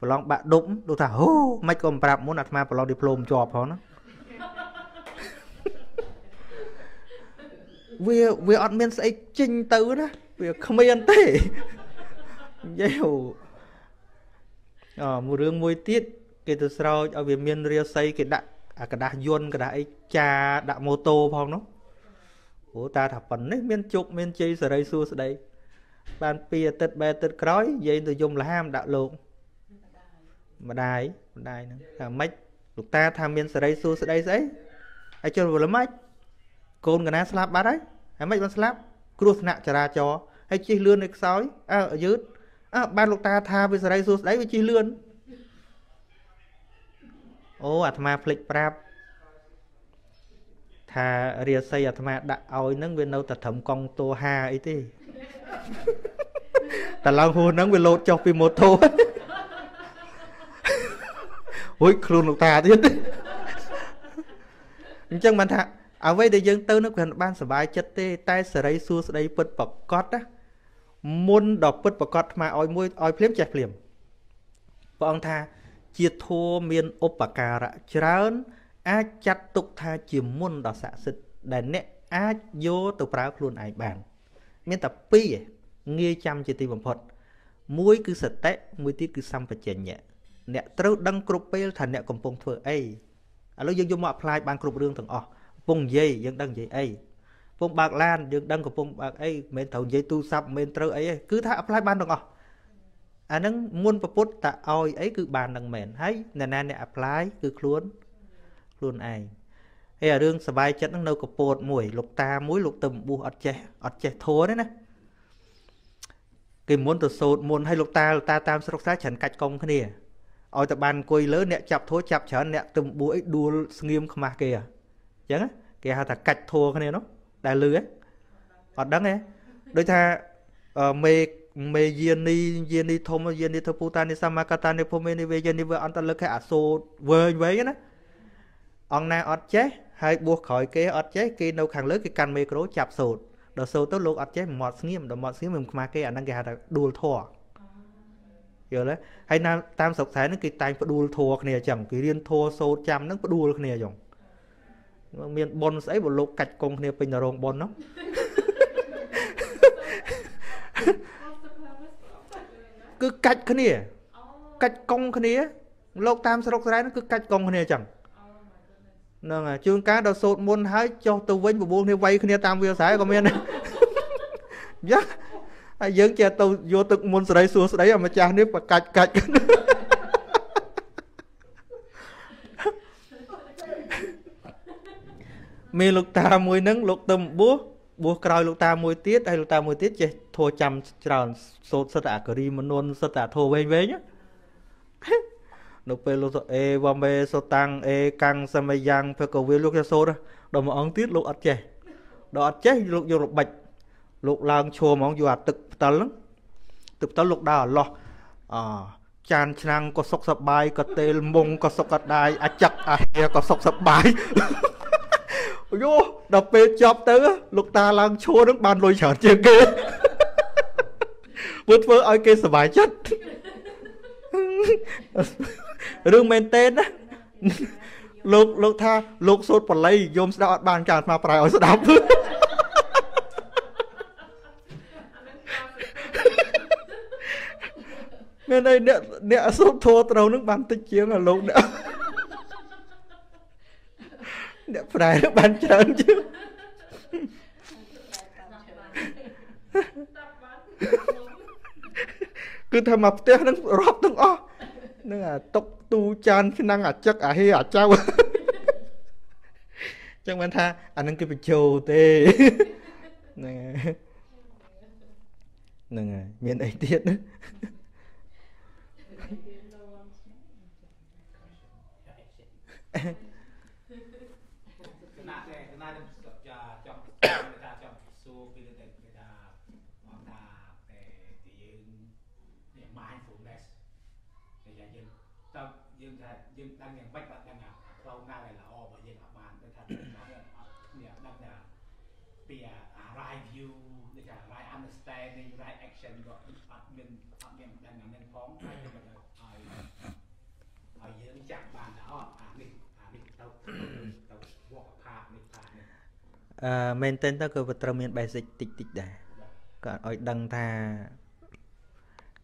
ប្រឡងបាក់ដប់លោកថាហូមិនក៏មិនប្រាប់មុនអាត្មាប្រឡងឌីប្លូមជាប់ផងណា វាវាអត់មានស្អីចេញទៅណាវាគ្មានទេនិយាយអូអមួយរឿងមួយទៀតគេទៅស្រោចឲ្យវាមានរាសីគេដាក់អាกระดาษយន្តกระดาษអីចាដាក់ម៉ូតូផងនោះ អូតាថាប៉ុណ្នេះមានជោគមានជ័យសេរីសួស្ដីបានពីអាទិត្យបែអាទិត្យក្រោយនិយាយទៅយំលហាមដាក់លោកម្ដាយម្ដាយហ្នឹងថាម៉េចលោកតាថាមានសេរីសួស្ដីស្អីហើយជិលវល់ម៉េចកូនកណាស្លាប់បាត់ហើយហើយមិនបានស្លាប់គ្រោះថ្នាក់ចរាចរណ៍ហើយជិះលឿននៅខ្សោយអើយឺតអើបានលោកតាថាវាសេរីសួស្ដីវាជិះលឿនអូអាត្មាភ្លេចប្រាប់ ថារាសីអាត្មាដាក់ឲ្យហ្នឹងវានៅតែត្រឹមកង់តួ5អីទេតែឡើងហួសហ្នឹងវាលោតចុះពីម៉ូតូហួយខ្លួនលោកតាទៀតអញ្ចឹងបានថាអ្វីដែលយើងទៅនោះគ្រាន់តែបានសុបាយចិត្តទេ តែសេរីសួស្ដីពិតប្រកបណាមុនដល់ពិតប្រកបថ្មឲ្យមួយឲ្យភ្លាមចេះភ្លាមព្រះអង្គថាជាធัวមានឧបការៈច្រើន អាចចាត់ទុកថាជាមុនដ៏ស័ក្តិសិទ្ធិដែលអ្នកអាចយកទៅប្រើខ្លួនឯងបាន មានតែពីរឯងងាយចាំជាទីបំផុត មួយគឺសតិមួយទៀតគឺសម្បជញ្ញៈអ្នកត្រូវដឹងគ្រប់ពេលថាអ្នកកំពុងធ្វើអីឥឡូវយើងយកមក apply បានគ្រប់រឿងទាំងអស់កំពុងនិយាយយើងដឹងនិយាយអីកំពុងបើកឡានយើងដឹងកំពុងបើកអីមិនមែនត្រូវនិយាយទូរស័ព្ទមិនមែនត្រូវអីទេគឺថា apply បានទាំងអស់អាហ្នឹងមុនប្រពុតតឲ្យអីគឺបាននឹងមែនហើយអ្នកណាអ្នក apply គឺខ្លួន ខ្លួនឯងហើយអារឿងសบายចិត្តហ្នឹងនៅកពតមួយលោកតាមួយលោកទៅបួសអត់ចេះអត់ចេះធัวទេណាគេមុនទៅសូត្រមុនឲ្យលោកតាលោកតាតាមស្រុកស្រែច្រើនកាច់កុំគ្នាឲ្យតែបានអង្គុយលើអ្នកចាប់ធัวចាប់ច្រើនអ្នកទៅបួសអីដួលស្ងៀមខ្មាស់គេហ៎អញ្ចឹងគេហៅថាកាច់ធัวគ្នានោះដែលលឺហ៎អត់ដឹងទេដូចថាអឺមេមេយានីយានីធំយានីធពុតានិសមកតានិភូមេនិវេយានីវអន្តលឹកឯអាសូតវែងវែងណា អង្គណាអត់ចេះហើយបួសក្រោយគេអត់ចេះគេនៅខាងលើគេកាន់មេក្រូចាប់សូតដល់សូតទៅលោកអត់ចេះមាត់ស្ងៀមដល់មាត់ស្ងៀមមិនខ្មាស់គេអាហ្នឹងគេហៅថាដួលធัวយល់ទេហើយតាមស្រុកស្រែហ្នឹងគេតែងផ្ដួលធัวគ្នាអញ្ចឹងគេរៀនធัวសូតចាំហ្នឹងផ្ដួលគ្នាអញ្ចឹងមានប៉ុនស្អីបើលោកកាច់កងគ្នាពេញនៅរោងប៉ុននោះគឺកាច់គ្នាកាច់កងគ្នាលោកតាមស្រុកស្រែហ្នឹងគឺកាច់កងគ្នាអញ្ចឹង ហ្នឹងហើយជួនកាលដល់សូត្រមុនហើយចុះទៅវិញបបួលគ្នាវាយគ្នាតាមវាលស្រែក៏មានដែរយ៉ាហើយយើងចេះទៅយកទឹកមុនសេរីសួស្ដីអាម្ចាស់នេះបកាច់កាច់មានលោកតាមួយហ្នឹងលោកទៅបួសបួសក្រោយលោកតាមួយទៀតហើយលោកតាមួយទៀតចេះធัวចាំច្រើនសូត្រសិតតែអាការីមនុនសិតតែធัวវែងវែង នៅពេលលោកអេវ៉ាមេសូតាំងអេកាំងសមយ៉ាងភកវិលលោកចេះសូត្រដល់មួយអង្គទៀតលោកអត់ចេះដល់អត់ចេះលោកយករបិចលោកឡើងឈរហ្មងយកអាទឹកផ្តិលហ្នឹងទឹកផ្តិលលោកដើរអឡោះអចានឆ្នាំងក៏សុកសបាយក៏តេលមុងក៏សុកក៏ដាយអាចឹកអាហែក៏សុកសបាយយោដល់ពេលចប់ទៅ លោកតាឡើងឈួរនឹងបានលុយច្រើនជាងគេព្រោះធ្វើឲ្យគេសុបាយចិត្ត រឿងមែនទេណាលោកលោកថាលោកសូត្របល័យយមស្ដាប់អត់បានចាអាត្មាប្រែឲ្យស្ដាប់មានន័យអ្នកអ្នកសូត្រធัวត្រូវនឹងបានតិចជាងអាលោកអ្នកអ្នកប្រែបានច្រើនជាងគឺថាមកផ្ទះនឹងរាប់ទាំងអស់នឹងអាតុក ទូចានឆ្នាំងអាចឹកអាហេអាចៅចឹងបានថាអានឹងគេបញ្ជោទេហ្នឹងហើយហ្នឹងហើយមានអីទៀតណាអឺ មែនទែនទៅក៏ត្រូវមាន basic តិចតិចដែរក៏ឲ្យដឹងថា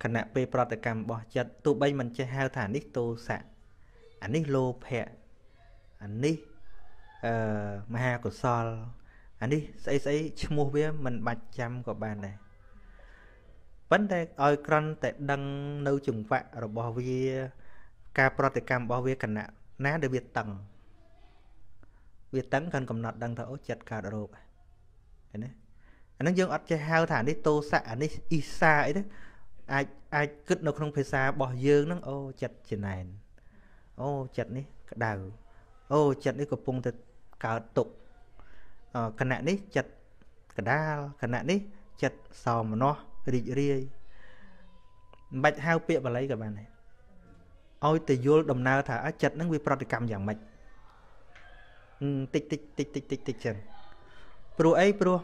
គណៈពេលប្រតិកម្មរបស់ចិត្តទោះបីមិនចេះហៅថានេះទោសៈអានេះលោភៈអានេះអឺមហាកុសលអានេះស្អីស្អីឈ្មោះវាមិនបាច់ចាំក៏បានដែរប៉ុន្តែឲ្យក្រន់តែដឹងនៅចង្វាក់របស់វា ការប្រតិកម្មរបស់វាគណៈណាដែលវាតឹង វាតឹងកាន់កំណត់ដឹងថាអូចិត្តកើតរោគឃើញទេអាហ្នឹងយើងអត់ចេះហៅថានេះតោសៈអានេះអ៊ីសាអីទេអាចអាចគិតនៅក្នុងភាសារបស់យើងហ្នឹងអូចិត្តចំណែនអូចិត្តនេះក្តៅអូចិត្តនេះកំពុងតែកើតទុកគណៈនេះចិត្តកដាលគណៈនេះចិត្តសោមនស្សរីករាយមិនបាច់ហៅពាក្យបាលីក៏បានដែរឲ្យតែយល់ដំណើរថាចិត្តហ្នឹងវាប្រតិកម្មយ៉ាងម៉េច តិចតិចតិចតិចតិចតិចចឹងព្រោះអីព្រោះ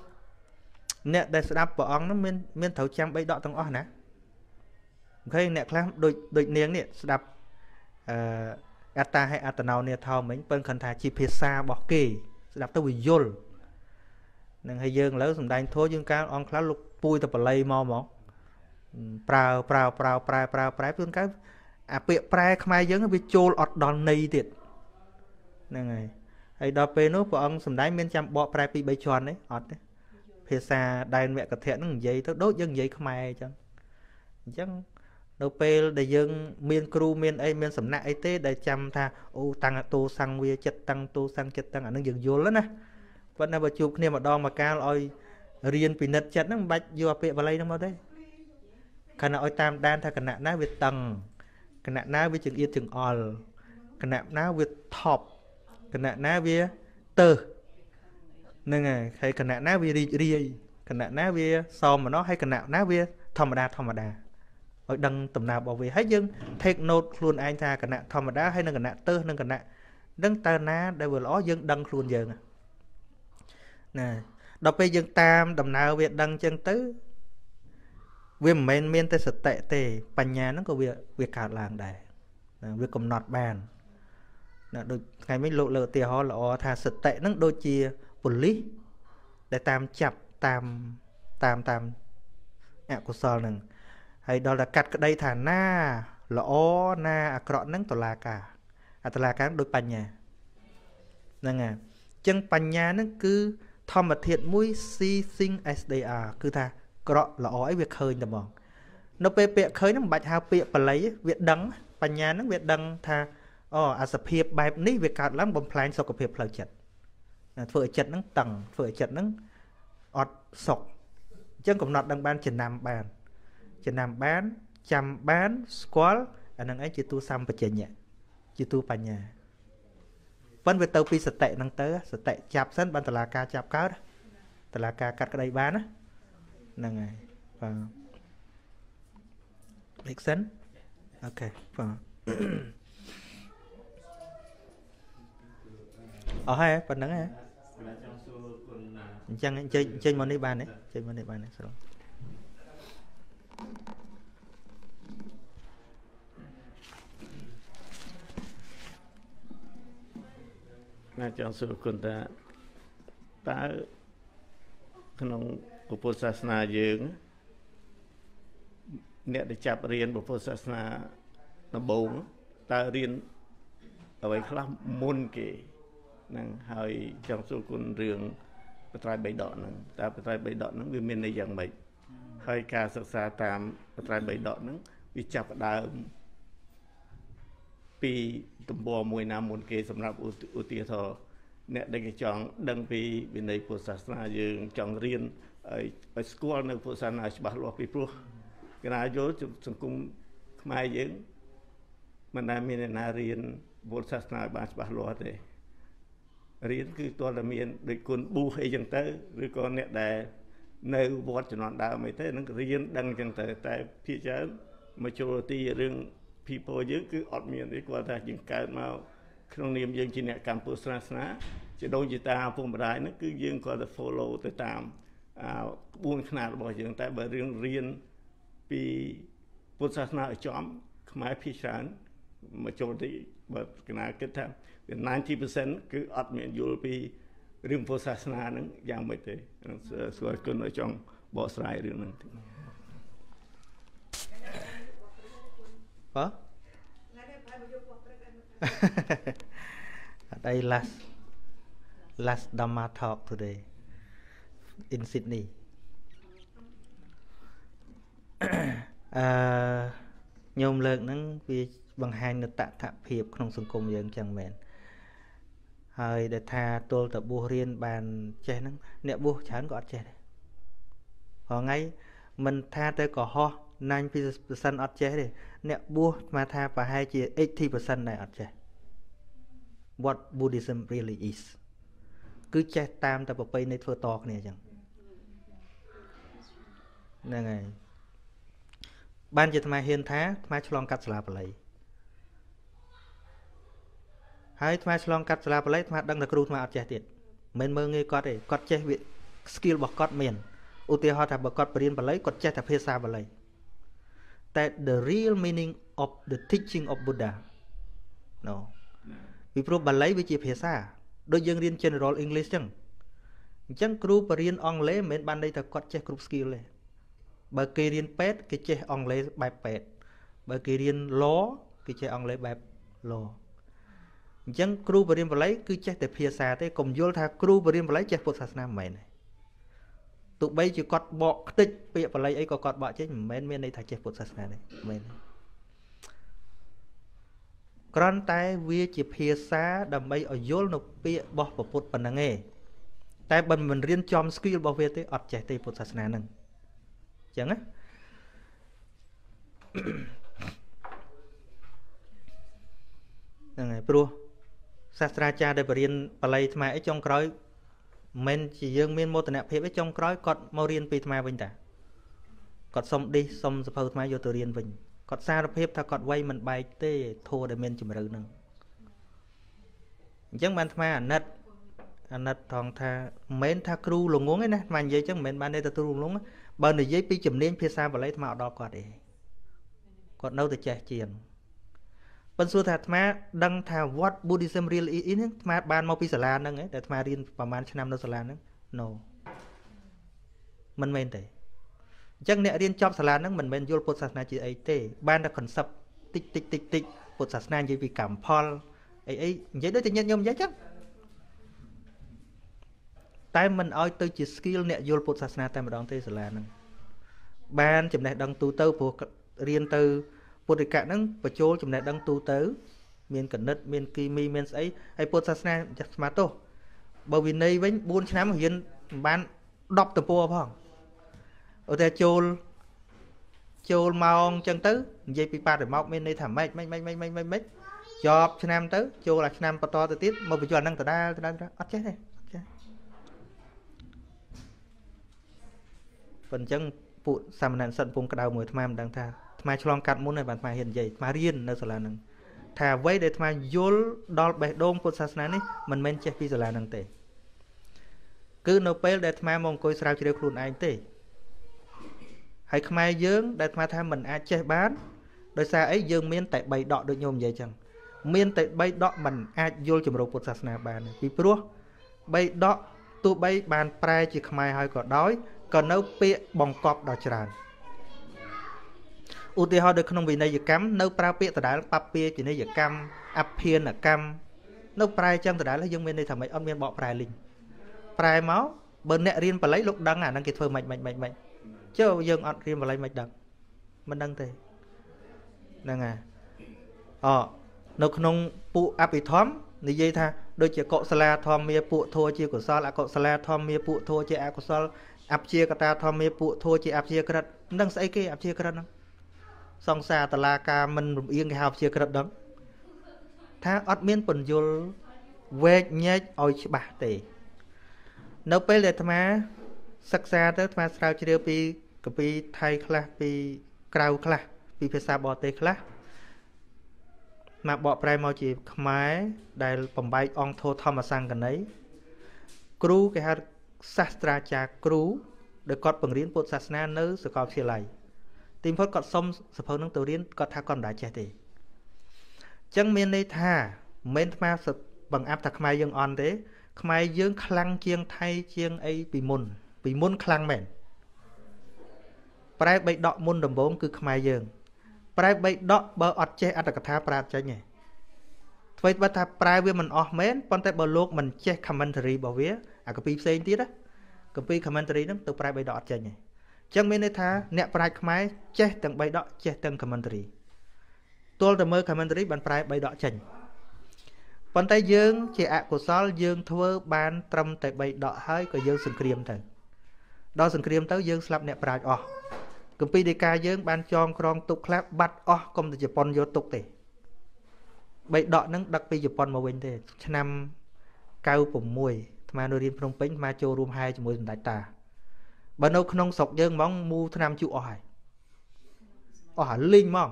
អ្នកដែលស្ដាប់ព្រះអង្គហ្នឹងមានមានត្រូវចាំបីដកទាំងអស់ណាអូខេអ្នកខ្លះដូចដូចនាងនេះស្ដាប់អឺអត្តាហេអត្តណោនេថោមិញពឹងខិនថាជាភាសារបស់គេ ស្ដាប់ទៅវាយល់នឹងហើយយើងឥឡូវសំដែងធោះយើងកាលអង្គខ្លះលោកពួយទៅបល័យមកមកប្រើប្រើប្រើប្រែប្រើប្រែជួនកាលអាពាក្យប្រែខ្មែរយើងវាចូលអត់ដល់ន័យទៀតហ្នឹងហើយ ហើយដល់ពេលនោះព្រះអង្គសំដែងមានចាំបកប្រែពី3ជាន់ទេអត់ទេភាសាដែនវគ្គធៈហ្នឹងនិយាយទៅដូចយើងនិយាយខ្មែរអញ្ចឹងអញ្ចឹងនៅពេលដែលយើង មានគ្រូមានអីមានសំណាក់អីទេ ដែលចាំថាអូតាំងតូសង្ឃវាចិត្តតាំងតូសង្ឃចិត្តតាំងអានឹងយើងយល់ណាប៉ុន្តែបើជួបគ្នាម្ដងមកកាលឲ្យរៀនពិនិត្យចិត្តហ្នឹងមិនបាច់យកពាក្យបាលីហ្នឹងមកទេខណៈឲ្យតាមដានថាគណៈណាវាតឹងគណៈណាវាចង្អៀតចង្អល់គណៈណាវាថប់ គណៈណាវាទៅហ្នឹងហើយហើយគណៈណាវារីករាយគណៈណាវាសមម្នោះហើយគណៈណាវាធម្មតាធម្មតាឲ្យដឹងដំណើររបស់វាហើយយើង take note ខ្លួនឯងថាគណៈធម្មតាហើយនឹងគណៈទៅនឹងគណៈដឹងតើណាដែលវាល្អយើងដឹងខ្លួនយើងណាដល់ពេលយើងតាមដំណើរវាដឹងចឹងទៅវាមិនមែនមានតែសតិទេ បញ្ញាហ្នឹងក៏វាវាកើតឡើងដែរវាកំណត់បាន ណាដូចថ្ងៃមិញលោកលើកឧទាហរណ៍ល្អថាសតិហ្នឹងដូចជាប៉ូលីសដែលតាមចាប់តាមតាមតាមអកុសលហ្នឹងហើយដល់តែកាត់ក្តីថាណាល្អណាអាក្រក់ហ្នឹងតឡាការអាតឡាការដូចបញ្ញាហ្នឹងហើយអញ្ចឹងបញ្ញាហ្នឹងគឺធម្មធាតុមួយ see thing SDR គឺថាក្រក់ល្អអីវាឃើញតែហ្មងនៅពេលពាក្យឃើញហ្នឹងមិនបាច់ហៅពាក្យបល័យវាដឹងបញ្ញាហ្នឹងវាដឹងថា អូអាសភាពបែបនេះវាកើតឡើងបំផ្លាញសុខភាពផ្លូវចិត្តធ្វើឲ្យចិត្តហ្នឹងតឹងធ្វើឲ្យចិត្តហ្នឹងអត់សុខអញ្ចឹងកំណត់ដឹងបានចំណាំបានចំណាំបានចាំបានស្គាល់អានឹងឯងជាទូសម្បជញ្ញៈជាទូបញ្ញាប៉ុន្តែវាទៅពីសតិហ្នឹងទៅសតិចាប់សិនបានតឡាការចាប់កើតតឡាការកាត់ក្តីបានណាហ្នឹងហើយបាទ make sense អូខេបាទ អស់ហើយប៉ុណ្្នឹងហ៎បាទចង់សួរគុណណាអញ្ចឹងចេញចេញមកនេះបានទេចេញមកនេះបានទេស្រួលណាចង់សួរគុណតាតើក្នុងពុទ្ធសាសនាយើងអ្នកដែលចាប់រៀនពុទ្ធសាសនាដំបូងតើរៀនអ្វីខ្លះមុនគេហ្នឹងហើយចង់សួរគុណរឿងបត្រៃបីដកហ្នឹងតើបត្រៃបីដកហ្នឹងវាមានន័យយ៉ាងម៉េចហើយការសិក្សាតាមបត្រៃបីដកហ្នឹងវាចាប់ផ្ដើមពីទំព័រមួយណាមុនគេសម្រាប់ឧទឧទាហរណ៍អ្នកដែលគេចង់ដឹងពីវិន័យពុទ្ធសាសនាយើងចង់រៀនឲ្យឲ្យស្គាល់នៅពុទ្ធសាសនាច្បាស់លាស់ពីព្រោះកណាយល់សង្គមខ្មែរយើងមិនដែលមានអ្នកណារៀនពុទ្ធសាសនាឲ្យបានច្បាស់លាស់ទេ រៀនគឺតើតែមានដូចគុណប៊ូអីចឹងទៅឬក៏អ្នកដែលនៅវត្តជំនាន់ដើមអីទៅនឹងរៀនដឹងចឹងទៅតែភាគច្រើន majority រឿង people យើងគឺអត់មានទេគាត់ថាយើងកើតមកក្នុងនាមយើងជាអ្នកកម្ពុជាសាសនាជាដូនជាតាឪពុកម្ដាយហ្នឹងគឺយើងគាត់ទៅ follow ទៅតាមអឺក្បួនខ្នាតរបស់យើងតែបើរឿងរៀនពីពុទ្ធសាសនាឲ្យចំខ្មែរភាគច្រើនមកចូលទីបើកណាគិតថាវា 90%គឺអត់មានយល់ពីរឿងពុទ្ធសាសនាហ្នឹងយ៉ាងម៉េចទេស្គាល់គុណឲ្យចង់បកស្រាយរឿងហ្នឹងតិចបើអត់អី last last dhamma talk today in Sydney អឺញោមលើកហ្នឹងវាបង្ហាញនៅតថភាពក្នុងសង្គមយើងចឹងមែន ហើយដែលថាទល់តបួសរៀនបានចេះហ្នឹងអ្នកបួសច្រើនក៏អត់ចេះដែរហងៃមិនថាទៅកុហក90%អត់ចេះទេអ្នកបួសស្មាថាប្រហែលជា80%ដែរអត់ចេះ what buddhism really is គឺចេះតាមតែប្រពៃណីធ្វើតគ្នាអញ្ចឹងហ្នឹងហើយបានជាអាត្មាហ៊ានថាអាត្មាឆ្លងកាត់សាលាបាលី ហើយអាត្មាឆ្លងកាត់សាលាបាលីអាត្មាដឹងតែគ្រូអាត្មាអត់ចេះទៀតមិនមើលងាយគាត់ទេគាត់ចេះវា skill របស់គាត់មានឧទាហរណ៍ថាបើគាត់បរៀនបាលីគាត់ចេះតែភាសាបាលីតែ the real meaning of the teaching of Buddha no ពីព្រោះបាលីវាជាភាសាដូចយើងរៀន general english ចឹងអញ្ចឹងគ្រូបរៀនអង់គ្លេសមិនមែនបានន័យថាគាត់ចេះគ្រប់ skill ទេបើគេរៀនពេទ្យគេចេះអង់គ្លេសបែបពេទ្យបើគេរៀន law គេចេះអង់គ្លេសបែប law អញ្ចឹងគ្រូបរៀនបាលីគឺចេះតែភាសាទេកុំយល់ថាគ្រូបរៀនបាលីចេះពុទ្ធសាសនាមិនមែនទេទោះបីជាគាត់បកខ្ទេចពាក្យបាលីអីក៏គាត់បកចេញមិនមែនមានន័យថាចេះពុទ្ធសាសនាទេមិនមែនទេគ្រាន់តែវាជាភាសាដើម្បីឲ្យយល់នៅពាក្យរបស់ពុទ្ធប៉ុណ្ណឹងឯងតែបើមិនរៀនចំ skill របស់វាទេអត់ចេះទេពុទ្ធសាសនាហ្នឹងអញ្ចឹងណាហ្នឹងហើយព្រោះ សាស្ត្រាចារ្យដែលបរៀនបល័យថ្មអីចុងក្រោយមិនជាយើងមានមោទនភាពទេចុងក្រោយគាត់មករៀនពីថ្មវិញតាគាត់សុំឌីសសុំសភៅថ្មយកទៅរៀនវិញគាត់សារភាពថាគាត់វ័យមិនបែកទេធัวដែលមានជំរឿនឹងអញ្ចឹងបានថ្មអាណិតអាណិតថងថាមិនមែនថាគ្រូល្ងងទេណាថ្មនិយាយចឹងមិនមែនបានទេថាគ្រូល្ងងបើនិយាយពីជំនាញភាសាបាលីថ្មអត់ដល់គាត់ទេគាត់នៅតែចេះជាង ប៉ុន្តែសួរថាអាត្មាដឹងថា what buddhism really is ហ្នឹងអាត្មាបានមកពីសាលាហ្នឹងឯងតែអាត្មារៀនប្រហែលឆ្នាំនៅសាលាហ្នឹង no មិនមែនទេអញ្ចឹងអ្នករៀនចប់សាលាហ្នឹងមិនមែនយល់ពុទ្ធសាសនាជាអីទេ បានតែ concept តិចតិចតិចតិចពុទ្ធសាសនានិយាយពីកម្មផលអីអីនិយាយដូចតែញាតិញោមនិយាយចឹងតែមិនឲ្យទៅជា skill អ្នកយល់ពុទ្ធសាសនាតែម្ដងទេសាលាហ្នឹងបានចំណេះដឹងទូទៅព្រោះរៀនទៅ ពុទ្ធិកៈហ្នឹងបញ្ចូលចំណេះដឹងទូទៅ មានកណិត មានគីមីមានស្អីហើយពុទ្ធសាសនាស្មាទោសបើវិន័យវិញ4ឆ្នាំរៀនបាន10ទំព័រផងឧទាហរណ៍ចូលចូលម៉ោងអញ្ចឹងទៅនិយាយពីបរិមកមានន័យថាម៉េចម៉េចម៉េចម៉េចម៉េចម៉េចម៉េចជាប់ឆ្នាំទៅចូលអាឆ្នាំបន្តទៅទៀតមកបញ្ចូលអាហ្នឹងដដែលដដែលអត់ចេះទេអត់ចេះប៉ុន្តែអញ្ចឹងពួកសាមណេរសិទ្ធពងក្តៅមួយអាត្មាមិនដឹងថា អាត្មាឆ្លងកាត់មុនហើយបានអាត្មាហ៊ាននិយាយអាត្មារៀននៅសាលាហ្នឹងថាអ្វីដែលអាត្មាយល់ដល់បេះដូងពុទ្ធសាសនានេះមិនមែនចេះពីសាលាហ្នឹងទេគឺនៅពេលដែលអាត្មាមកអង្គុយស្រាវជ្រាវខ្លួនឯងទេហើយខ្មែរយើងដែលអាត្មាថាមិនអាចចេះបានដោយសារអីយើងមានតែ3ដកដូចញោមនិយាយចឹងមានតែ3ដកមិនអាចយល់ជំរោពុទ្ធសាសនាបានពីព្រោះ3ដកទោះបីបានប្រែជាខ្មែរហើយក៏ដោយក៏នៅពាក្យបង្កប់ដល់ច្រើន ឧទាហរណ៍នៅក្នុងវិន័យកម្មនៅប្រើពាក្យដដែលបពាវិន័យកម្មអភិនកម្មនៅប្រែចឹងដដែលយើងមានន័យថាម៉េចអត់មានបកប្រែលីងប្រែមកបើអ្នករៀនបល័យលោកដឹងអាហ្នឹងគេធ្វើម៉េចម៉េចម៉េចម៉េចចុះយើងអត់រៀនបល័យមិនដឹងមិនដឹងទេហ្នឹងហើយអនៅក្នុងពួកអភិធម្មនិយាយថាដូចជាកុសលាធម្មាពួកធัวជាកុសលអកុសលាធម្មាពួកធัวជាអកុសលអព្យាកតាធម្មាពួកធัวជាអព្យាក្រិតនឹងស្អីគេអព្យាក្រិតហ្នឹង សង្សារតឡាការមិនរំអៀងគេហៅអព្យាក្រិតដឹងថាអត់មានពន្យល់វែកញែកឲ្យច្បាស់ទេ នៅពេលដែលអាត្មាសិក្សាទៅអាត្មាស្រាវជ្រាវពីកពីថៃខ្លះពីក្រៅខ្លះពីភាសាបរទេសខ្លះមកបកប្រែមកជាខ្មែរដែលបំបែកអង្គធោធម្មសង្កណីគ្រូគេហៅសាស្ត្រាចារ្យគ្រូដែលគាត់បង្រៀនពុទ្ធសាសនានៅសាកលវិទ្យាល័យ ទីបំផុតគាត់សុំសភៅនឹងទៅរៀនគាត់ថាគាត់មិនដាច់ចេះទេអញ្ចឹងមានន័យថាមិនមែនអាត្មាបង្អាប់ថាខ្មែរយើងអន់ទេ ខ្មែរយើងខ្លាំងជាងថៃជាងអីពីមុន ពីមុនខ្លាំងមែនប្រែបីដកមុនដំបូងគឺខ្មែរយើង ប្រែបីដកបើអត់ចេះអត្តកថាប្រាចេញទេអ្វីបើថាប្រែវាមិនអស់មែនប៉ុន្តែបើលោកមិនចេះ commentary របស់វាអាកពីផ្សេងទៀតណាកពី commentary ហ្នឹងទៅប្រែបីដកអត់ចេញទេអញ្ចឹងមានន័យថាអ្នកប្រាជ្ញខ្មែរចេះទាំងបីដកចេះទាំង commentary ទល់តែមើល commentary បានប្រែបីដកចេញប៉ុន្តែយើង ជាអកុសលយើងធ្វើបានត្រឹមតែ3ដកហើយក៏យើងសង្គ្រាមទៅដល់សង្គ្រាមទៅយើងស្លាប់អ្នកប្រាជ្ញអស់កម្ពីដីកាយើងបានចងក្រងទុកខ្លះបាត់អស់កុំទៅជប៉ុនយកទុកទេបីដកហ្នឹងដឹកពីជប៉ុនមកវិញទេ ឆ្នាំ96អាត្មានៅរៀនភ្នំពេញអាត្មាចូលរួមហែជាមួយសម្ដេចតា បើនៅក្នុងស្រុកយើងហ្មងមូឆ្នាំជក់អស់ហើយអស់ហើយលីងហ្មង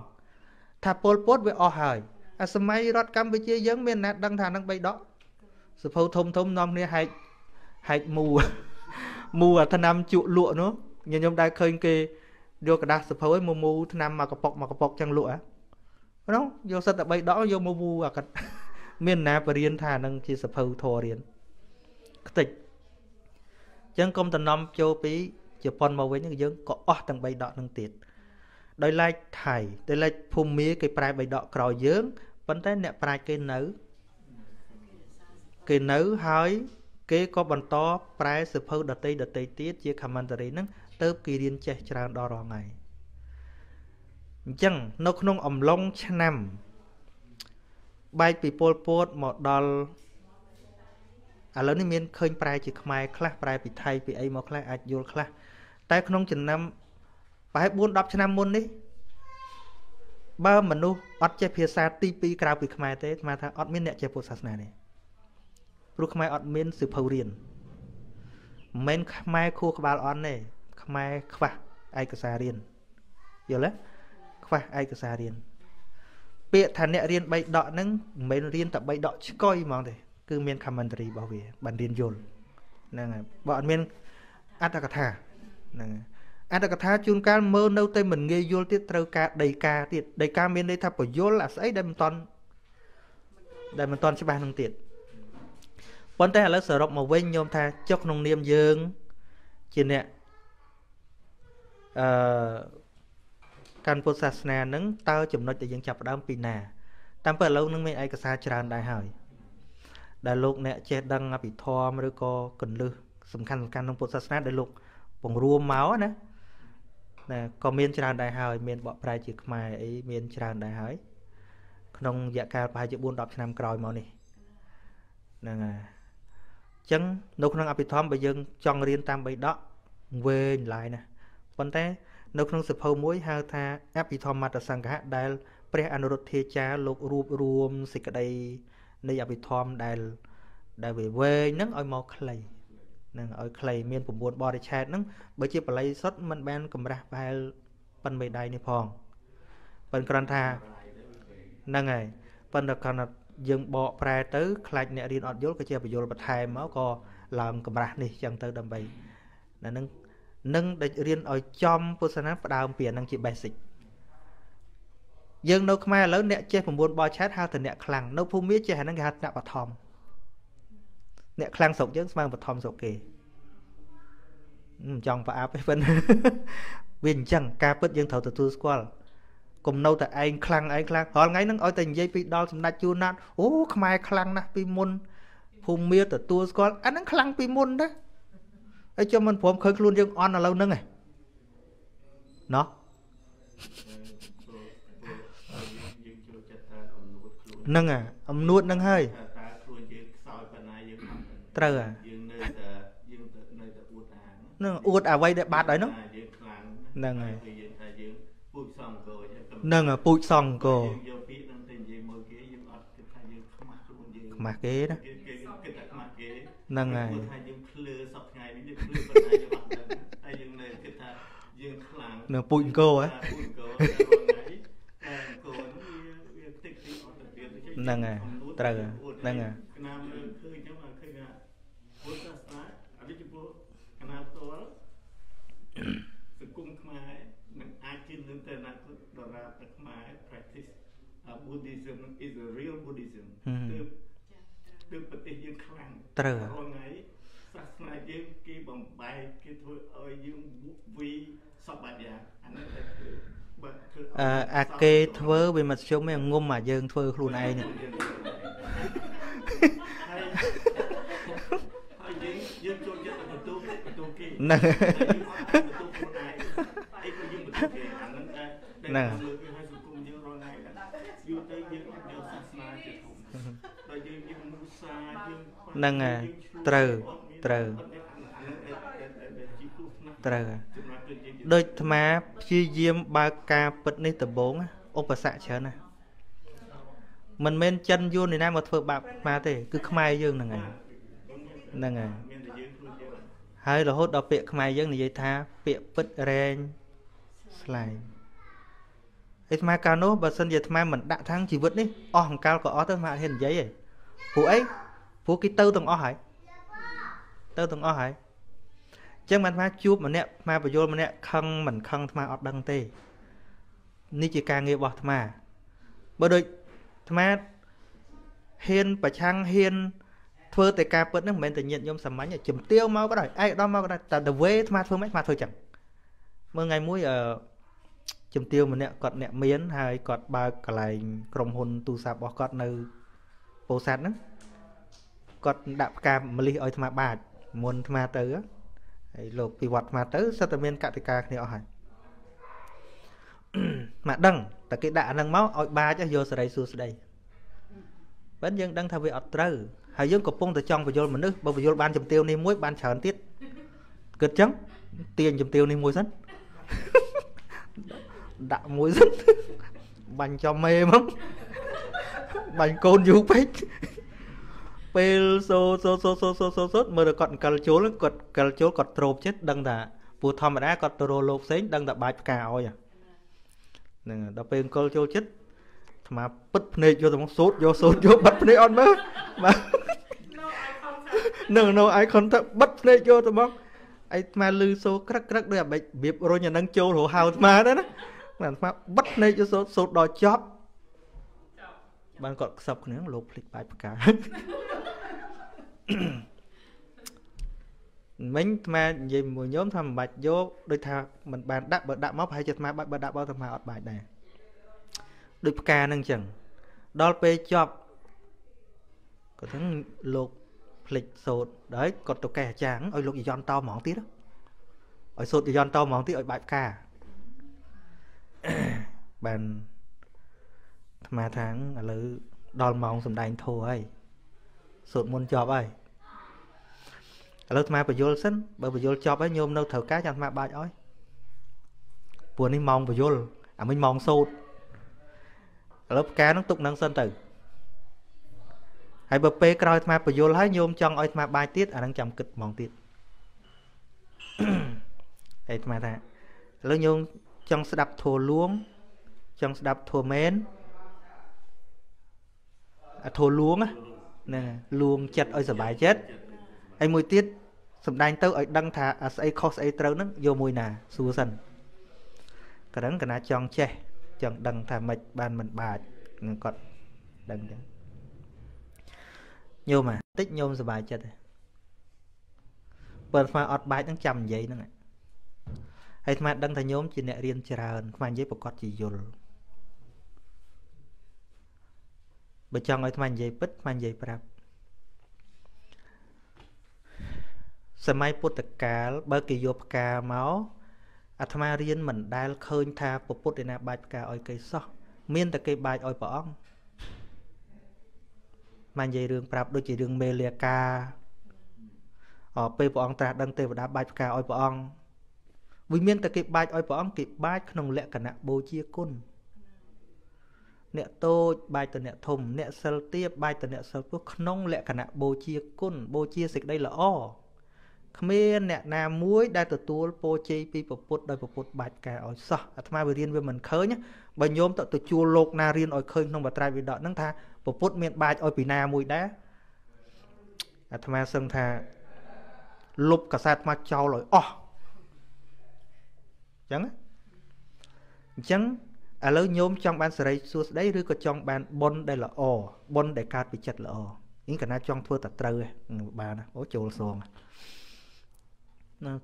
ថាពលពតវាអស់ហើយអាសម័យរដ្ឋកម្ពុជាយើងមានណាត់ដឹងថានឹងបីដកសភៅធំធំនាំគ្នាហែកហែកមូមូអាថ្នាំជក់លក់នោះញញឹមដែរឃើញគេយកกระดาษសភៅឲ្យមូមូថ្នាំមកកប៉ុកមកកប៉ុកចឹងលក់ហ៎ហ្នឹងយកសិតតែ3ដកយកមកមូអាកាត់មានណាបរៀនថានឹងជាសភៅធររៀនខ្ទេចចឹងកុំតំណំចូលពី ជប៉ុនមកវិញយើងក៏អស់ទាំង3ដកនឹងទៀតដោយឡែកថៃដោយឡែកភូមិគេប្រែ3ដកក្រោយយើងប៉ុន្តែអ្នកប្រាជ្ញគេនៅគេនៅហើយគេក៏បន្តប្រែសភៅដតីដតីទៀតជា commentary ហ្នឹងទៅគេរៀនចេះច្រើនដល់រងថ្ងៃអញ្ចឹងនៅក្នុងអំឡុងឆ្នាំបែកពីពលពតមកដល់ឥឡូវនេះមានឃើញប្រែជាខ្មែរខ្លះប្រែពីថៃពីអីមកខ្លះអាចយល់ខ្លះ តែក្នុងចំណាំប្រហែល4 10ឆ្នាំមុននេះបើមនុស្សអត់ចេះភាសាទី2ក្រៅពីខ្មែរទេស្មានថាអត់មានអ្នកចេះពុទ្ធសាសនាទេព្រោះខ្មែរអត់មានសិភៅរៀនមិនមែនខ្មែរខួរក្បាលអន់ទេខ្មែរខ្វះឯកសាររៀនយល់ទេខ្វះឯកសាររៀនពាក្យថាអ្នករៀន3ដកហ្នឹងមិនមែនរៀនតែ3ដកឆ្កុយហ្មងទេគឺមាន commentary របស់វាបានរៀនយល់ហ្នឹងហើយបើអត់មានអត្ថកថា ហ្នឹងហើយអត្ថកថាជួនកាលមើលនៅតែមិនងាយយល់ទៀតត្រូវការដីកាទៀតដីកាមានន័យថាបញ្យលអាស្អីដែលមិនតន់ដែលមិនតន់ច្បាស់នឹងទៀតប៉ុន្តែឥឡូវសរុបមកវិញញោមថាចុះក្នុងនាមយើងជាអ្នកអឺកាន់ពុទ្ធសាសនានឹងតើចំណុចដែលយើងចាប់ផ្ដើមពីណាតាមពិតឥឡូវនឹងមានឯកសារច្រើនដែរហើយដែលលោកអ្នកចេះដឹងអភិធម្មឬក៏កលឹះសំខាន់សំខាន់ក្នុងពុទ្ធសាសនាដែលលោក បង្រួមមកណាណាក៏មានច្រើនដែរហើយមានបកប្រែជាខ្មែរអីមានច្រើនដែរហើយក្នុងរយៈកាលប្រហែលជា4 10ឆ្នាំក្រោយមកនេះហ្នឹងហើយអញ្ចឹងនៅក្នុងអភិធម្មបើយើងចង់រៀនតាមបីដកវែងឡាយណាស់ប៉ុន្តែនៅក្នុងសភៅមួយហៅថាអភិធម្មតសង្ឃៈដែលព្រះអនុរុទ្ធាចារ្យលោករួបរួមសេចក្តីនៃអភិធម្មដែលដែលវាវែងហ្នឹងឲ្យមកខ្លី នឹងឲ្យខ្លីមាន9បរិឆេទហ្នឹងបើជាបល័យសុទ្ធมันបានកម្រាស់ប្រហែលប៉ុនមេដៃនេះផងប៉ុន្តែគ្រាន់ថាហ្នឹងហើយប៉ុន្តែគ្រាន់តែយើងបកប្រែទៅខ្លាចអ្នករៀនអត់យល់ក៏ជាបញ្យល់បន្ថែមមកក៏ឡើងកម្រាស់នេះចឹងទៅដើម្បីណានឹងនឹងដែលរៀនឲ្យចំពុទ្ធសាសនាផ្ដើមពីអានឹងជា basic យើងនៅខ្មែរឥឡូវអ្នកចេះ9បឆែតហៅថាអ្នកខ្លាំងនៅភូមិចេះអាហ្នឹងគេហៅអ្នកបឋម អ្នកខ្លាំងស្រុកយើងស្មើបឋមស្រុកគេមិនចង់ប្រអាប់ទេប៉ុន្តែវាអញ្ចឹងការពិតយើងត្រូវទទួលស្គាល់កុំនៅតែឯងខ្លាំងឯងខ្លាំងរាល់ថ្ងៃហ្នឹងឲ្យតែនិយាយពីដល់សម្ដេចជួនណាត់អូខ្មែរខ្លាំងណាស់ពីមុនភូមិទទួលស្គាល់អាហ្នឹងខ្លាំងពីមុនណាហើយចាំមិនព្រមឃើញខ្លួនយើងអន់ឥឡូវហ្នឹងឯងណោះហ្នឹងអាអំនួតហ្នឹងហើយតើខ្លួនយើងខ្សោយប៉ុណ្ណាយើងអ ត់ត្រូវអាយើងនៅតែយើងនៅតែអួតអាងហ្នឹងអួតអ្វីដែលបាត់ហើយហ្នឹងយើងខ្លាំងហ្នឹងហើយយើងថាយើងពូជសង្កោហ្នឹងពូជសង្កោយើងយកពាក្យហ្នឹងទៅនិយាយមកគេយើងអត់គិតថាយើងខ្មាស់ខ្លួនយើងខ្មាស់គេណាគេគិតថាខ្មាស់គេហ្នឹងហើយថាយើងភ្លឺសប្ថ្ងៃនេះយើងភ្លឺប៉ុណ្ណាយើងអត់ដឹងហើយយើងនៅគិតថាយើងខ្លាំងនៅពូជអង្គហ៎ពូជអង្គតែអង្គវាវាតិចតិចអត់ទៅទៀតហ្នឹងហើយត្រូវហ្នឹងហើយគណៈមើលឃើញចឹងមកឃើញថាពុទ្ធសាសនាអវិជ្ជពុគណៈផ្ទាល់ សង្គមខ្មែរនឹងអាចជឿនឹងទៅអនាគតដរាបតែខ្មែរ practice Buddhism is a real Buddhism ទើបទើបប្រទេសយើងខ្លាំងត្រូវរាល់ថ្ងៃសាសនាយើងគេបំបែកគេធ្វើឲ្យយើងវីសពបាត់យ៉ាងអានេះតែធ្វើបើធ្វើអឺអាគេធ្វើវាមធ្យមឯងងុំអាយើងធ្វើខ្លួនឯងនេះហើយយើងយើងចូល ហ្នឹងបន្ទូខ្លួនឯងអីក៏យើងបន្ទូគេអាហ្នឹងដែរហ្នឹងលើកឲ្យសង្គមយើងរងថ្ងៃដែរយូរទៅយើងអត់យកសាសនាជាធំដល់យើងយើងមុសាយើងហ្នឹងហើយត្រូវត្រូវត្រូវដូចអាត្មាព្យាយាមបើកការពិតនេះដំបងឧបសគ្គច្រើនណាស់មិនមែនចិនយួននេះណាមកធ្វើបាបអាទេ គឺខ្មែរយើងហ្នឹងហើយហ្នឹងហើយ ហើយរហូតដល់ពាក្យខ្មែរយើងនិយាយថា ពាក្យពិតរែងស្លែងអីស្មាកាលនោះបើសិនជាអាត្មាមិនដាក់ថាំងជីវិតនេះអស់អង្កលក៏អស់ទៅអាត្មាអត់ហ៊ាននិយាយទេព្រោះអីព្រោះគេទៅទាំងអស់ហើយទៅទាំងអស់ហើយអញ្ចឹងបានអាត្មាជួបម្នាក់អាត្មាបញ្យលម្នាក់ខឹងមិនខឹងអាត្មាអត់ដឹងទេនេះជាការងាររបស់អាត្មាបើដូចអាត្មាហ៊ានប្រឆាំងហ៊ាន ធ្វើតែការពិតហ្នឹងមិនមែនតែញាតញោមសាមញ្ញជំទាវមកក៏ដោយឯកឧត្តមមកក៏ដោយតែ the way អាត្មាធ្វើមិនអាត្មាធ្វើចឹងមើលថ្ងៃមួយអឺជំទាវម្នាក់គាត់អ្នកមានហើយគាត់បើកកន្លែងក្រុមហ៊ុនទូរស័ព្ទរបស់គាត់នៅពោធិ៍សាត់ហ្នឹងគាត់ដាក់ផ្កាម្លិះឲ្យអាត្មាបាចមុនអាត្មាទៅហើយលោកពីវត្តអាត្មាទៅសិតតែមានកតិកាគ្នាអស់ហើយមកដឹងតែគេដាក់អាហ្នឹងមកឲ្យបាចយកសេរីសួស្ដីបើយើងដឹងថាវាអត់ត្រូវ ហើយយើងកំពុងតែចង់បញ្យលមនុស្សបើបញ្យលបានជំទាវនេះមួយបានច្រើនទៀតគិតចឹងទាញជំទាវនេះមួយសិនដាក់មួយសិនបាញ់ចំមេហ្មងបាញ់កូនយូរពេកពេលសូសូសូសូសូសូសូមើលគាត់អង្កលចូលគាត់អង្កលចូលគាត់ទ្របចិត្តដឹងថាពូធម្មតាគាត់ទៅរកលោកផ្សេងដឹងតែបាច់ផ្កាឲ្យហ្នឹងដល់ពេលអង្កលចូលចិត្ត អាត្មាពិតភ្នែកយកទៅមកសូត្រយកសូត្រយកបាត់ភ្នែកអត់មើលបាទនឹង no eye contact បិទភ្នែកយកទៅមកអីអាត្មាលឺសូក្រឹកក្រឹកដូចអាបិចរបៀបរុញអានឹងចូលរហៅអាត្មាទៅណាអាត្មាបិទភ្នែកយកសូត្រសូត្រដល់ចប់បានគាត់ខ្សឹបគ្នាលោកភ្លេចបាច់ផ្កាមិញអាត្មានិយាយមួយញោមថាមិនបាច់យកដូចថាមិនបានដាក់បើដាក់មកប្រហែលជាអាត្មាបាច់បើដាក់បើអាត្មាអត់បាច់ដែរ ដូចផ្កានឹងអញ្ចឹងដល់ពេលចប់គាត់ថាលោកភ្លេចសូត្រដល់គាត់ទៅកេះអាចារ្យឲ្យលោកយន្តតហ្មងទៀតឲ្យសូត្រយន្តតហ្មងទៀតឲ្យបាច់ផ្កាបានអាត្មាថាឥឡូវដល់ម៉ោងសំដែងធោះហើយសូត្រមុនចប់ហើយឥឡូវអាត្មាបញ្យលសិនបើបញ្យលចប់ហើយញោមនៅត្រូវការចាំអាត្មាបាច់អោយព្រោះនេះម៉ោងបញ្យលអាមិញម៉ោងសូត្រ ឥឡូវផ្កានឹងទុកនឹងសិនទៅហើយបើពេលក្រោយអាត្មាបញ្យលហើយញោមចង់ឲ្យអាត្មាបាច់ទៀតអានឹងចាំគិតហ្មងទៀតហើយអាត្មាថាឥឡូវញោមចង់ស្ដាប់ធัวលួងចង់ស្ដាប់ធัวមែនអាធัวលួងហ្នឹងលួងចិត្តឲ្យសុបាយចិត្តហើយមួយទៀតសំដែងទៅឲ្យដឹងថាអាស្អីខុសស្អីត្រូវហ្នឹងយកមួយណាសួរសិនកណ្ដឹងកណាចង់ចេះ ចង់ដឹងថាម៉េចបានមិនបាច់នឹងគាត់ដឹងចឹងញោមអាតិចញោមសុបាយចិត្តទេបើស្មាអត់បាច់ហ្នឹងចាំនិយាយហ្នឹងហើយស្មាដឹងថាញោមជាអ្នករៀនច្រើនស្មានិយាយប្រកាសជាយល់បើចង់ឲ្យស្មានិយាយពិតស្មានិយាយប្រាប់សម័យពុទ្ធកាលបើគេយកផ្កាមក អាត្មារៀនមិនដែលឃើញថាពពុទ្ធឯណាបាច់ផ្កាឲ្យគេសោះមានតែគេបាច់ឲ្យព្រះអង្គមកនិយាយរឿងប្រាប់ដូចជារឿងមេលាកាអពេលព្រះអង្គត្រាស់ដឹងទេវតាបាច់ផ្កាឲ្យព្រះអង្គវិមានតែគេបាច់ឲ្យព្រះអង្គគេបាច់ក្នុងលក្ខណៈបូជាគុណអ្នកតូចបាច់ទៅអ្នកធំអ្នកសិលទាបបាច់ទៅអ្នកសិលពុះក្នុងលក្ខណៈបូជាគុណបូជាសេចក្តីល្អ គ្មានអ្នកណាមួយដែលទទួលពោជ័យពីពុទ្ធដោយពុទ្ធបាច់កែឲ្យសោះអាត្មាវារៀនវាមិនឃើញបើញោមទៅទៅជួលលោកណារៀនឲ្យឃើញក្នុងបត្រៃវិដកហ្នឹងថាពុទ្ធមានបាច់ឲ្យពីណាមួយដែរអាត្មាសឹងថាលុបកាសែតអាត្មាចោលឲ្យអស់អញ្ចឹងអញ្ចឹងឥឡូវញោមចង់បានសេរីសួស្តីឬក៏ចង់បានបុណ្យដែលល្អបុណ្យដែលកើតពីចិត្តល្អនេះកណាចង់ធ្វើតែត្រូវបានអូចូលសង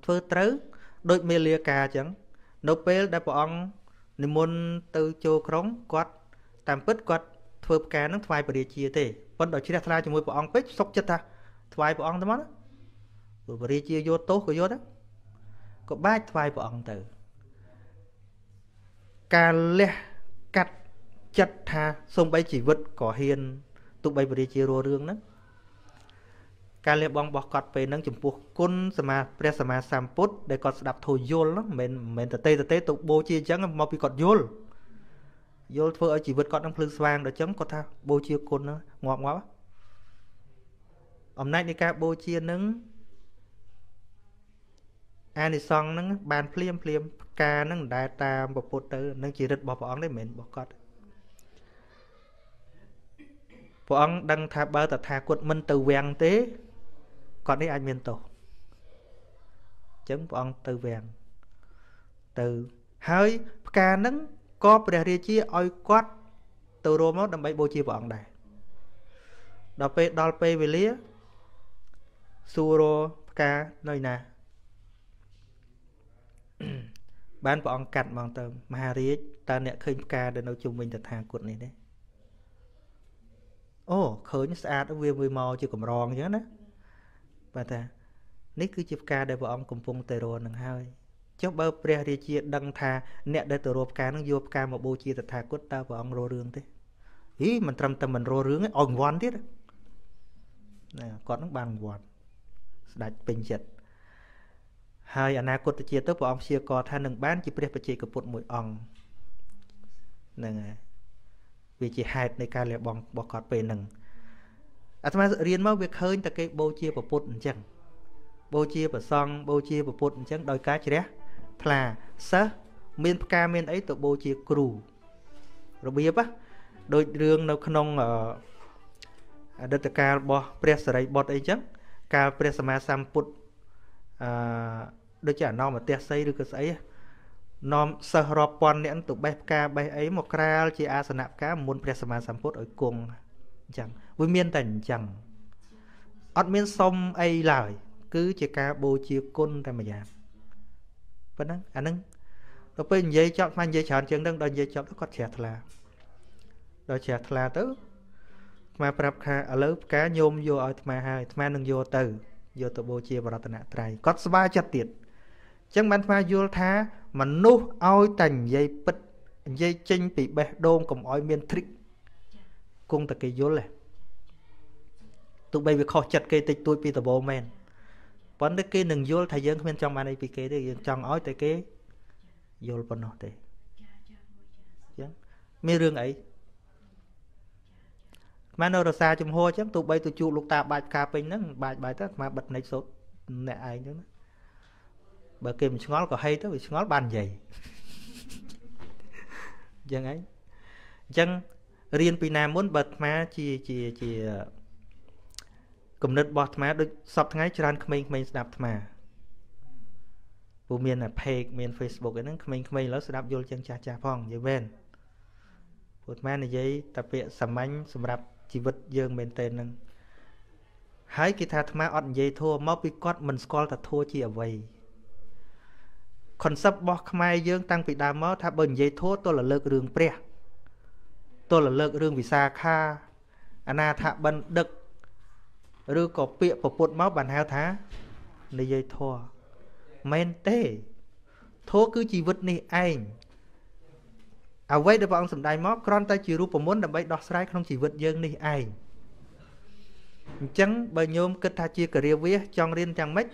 ធ្វើត្រូវដូចមេលាកាអញ្ចឹងនៅពេលដែលព្រះអង្គនិមន្តទៅចូលក្រុងគាត់តាមពិតគាត់ធ្វើផ្កានឹងថ្វាយព្រះរាជាទេប៉ុន្តែជ្រះថ្លាជាមួយព្រះអង្គពេកសុកចិត្តថាថ្វាយព្រះអង្គទៅមកព្រោះព្រះរាជាយកទោសក៏យកដែរក៏បាច់ថ្វាយព្រះអង្គទៅការលះកាត់ចិត្តថាសំបីជីវិតក៏ហ៊ានទុកបីព្រះរាជារស់រឿងហ្នឹង ការលះបង់របស់គាត់ពេលហ្នឹងចំពោះគុណសមាព្រះសម្មាសម្ពុទ្ធដែលគាត់ស្ដាប់ធូរយល់ហ្នឹងមិនមែនតទេតទេទៅបូជាអញ្ចឹងមកពីគាត់យល់យល់ធ្វើឲ្យជីវិតគាត់នឹងភ្លឺស្វាងដល់អញ្ចឹងគាត់ថាបូជាគុណងាប់ងាប់អំណាចនៃការបូជានឹងអានិសង្ឃហ្នឹងបានភ្លាមភ្លាមផ្កាហ្នឹងមិនដែលតាមពពុទ្ធទៅនឹងជារិទ្ធរបស់ព្រះអង្គទេមិនមែនរបស់គាត់ព្រះអង្គដឹងថាបើតថាគតមិនទៅវាំងទេ គាត់នេះអាចមានទោសអញ្ចឹងព្រះអង្គទៅវាំងទៅហើយផ្កាហ្នឹងក៏ព្រះរាជាឲ្យគាត់ទៅរួមមកដើម្បីបូជាព្រះអង្គដែរដល់ពេលដល់ពេលវេលាសួរផ្កានៅណាបានព្រះអង្គកាត់មកទៅមហារាជតើអ្នកឃើញផ្កាដែលនៅជុំវិញតថាគតនេះទេអូឃើញស្អាតវាវាមកជាកម្រងអញ្ចឹងណា បាទថានេះគឺជាផ្កាដែលព្រះអង្គកំពុងតែរស់នឹងហើយចុះបើព្រះរាជាដឹងថាអ្នកដែលទៅរកផ្កានឹងយកផ្កាមកបូជាតថាគតតើព្រះអង្គរស់រឿងទេហីមិនត្រឹមតែមិនរស់រឿងទេឲ្យរង្វាន់ទៀតណាគាត់នឹងបានរង្វាន់ស្ដេចពេញចិត្តហើយអនាគតជាតិទៅព្រះអង្គព្យាករថានឹងបានជាព្រះបច្ចេកពុទ្ធមួយអង្គហ្នឹងហើយវាជាហេតុនៃការលះបង់របស់គាត់ពេលហ្នឹង អាត្មារៀនមកវាឃើញតែគេបូជាពុទ្ធអញ្ចឹងបូជាប្រសង់បូជាពុទ្ធអញ្ចឹងដោយការជ្រះថ្លាសិស្សមានផ្កាមានអីទៅបូជាគ្រូរបៀបណាដូចរឿងនៅក្នុងអតីតកាលរបស់ព្រះសរិបុត្រអីចឹងកាលព្រះសម្មាសម្ពុទ្ធអឺដូចជាអនោមទស្សីឬក៏ស្អីនាំសិស្សរាប់ពាន់នាក់ទៅបេះផ្កាបេះអីមកក្រាលជាអាសនៈផ្កាមុនព្រះសម្មាសម្ពុទ្ធឲ្យគង់ អញ្ចឹងវាមានតែអញ្ចឹងអត់មានសុំអីឡើយ គឺជាការបូជាគុណតែម្យ៉ាងប៉ុណ្ណឹងអាហ្នឹងដល់ពេលនិយាយចប់មកនិយាយច្រើនជាងហ្នឹងដល់និយាយចប់ទៅគាត់ជ្រះថ្លាដល់ជ្រះថ្លាទៅអាត្មាប្រាប់ថាឥឡូវផ្កាញោមយកឲ្យអាត្មាហើយអាត្មានឹងយកទៅយកទៅបូជាបរតនត្រ័យគាត់ស្វាចិត្តទៀតអញ្ចឹងបានអាត្មាយល់ថាមនុស្សឲ្យតែនិយាយពិតនិយាយចេញពីបេះដូងកុំឲ្យមាន trick គង់តែគេយល់ទេទោះបីវាខុសចិត្តគេតិចតួចពីដំបូងមែនប៉ុន្តែគេនឹងយល់ថាយើងគ្មានចង់បានអីពីគេទេយើងចង់ឲ្យតែគេយល់ប៉ុណ្ណោះទេអញ្ចឹងមានរឿងអីខ្មែរនៅរសាចំហអញ្ចឹងទោះបីទៅជួបលោកតាបាច់ផ្កាពេញហ្នឹងបាច់បាច់ទៅខ្មែរបិទភ្នែកសូត្រអ្នកឯងហ្នឹងណាបើគេមិនឆ្ងល់ក៏ហេទៅវាឆ្ងល់បាននិយាយអញ្ចឹងឯងអញ្ចឹង រៀនពីណាមុនបើអាត្មាជាជាជាគំនិតរបស់អាត្មាដូចសពថ្ងៃច្រើនក្មេងៗស្ដាប់អាត្មាពូមានតែ page មាន Facebook អីហ្នឹងក្មេងៗឥឡូវស្ដាប់យល់ជាងចាស់ចាស់ផងនិយាយមែនពូអាត្មានិយាយតែពាក្យសាមញ្ញសម្រាប់ជីវិតយើងមែនតើហ្នឹងហើយគេថាអាត្មាអត់និយាយធัวមកពីគាត់មិនស្គាល់ថាធัวជាអ្វី concept របស់ខ្មែរយើងតាំងពីដើមមកថាបើនិយាយធัวទល់លើករឿងព្រះ ទល់លើករឿងវិសាខាអនាថបណ្ឌិតឬក៏ពាក្យពពុតមកបានហៅថានិយាយធัวមែនទេធัวគឺជីវិតនេះឯងអ្វីដែលព្រះអង្គសម្ដែងមកគ្រាន់តែជារូបមន្តដើម្បីដោះស្រាយក្នុងជីវិតយើងនេះឯងអញ្ចឹងបើញោមគិតថាជាការាវាសចង់រៀនយ៉ាងម៉េច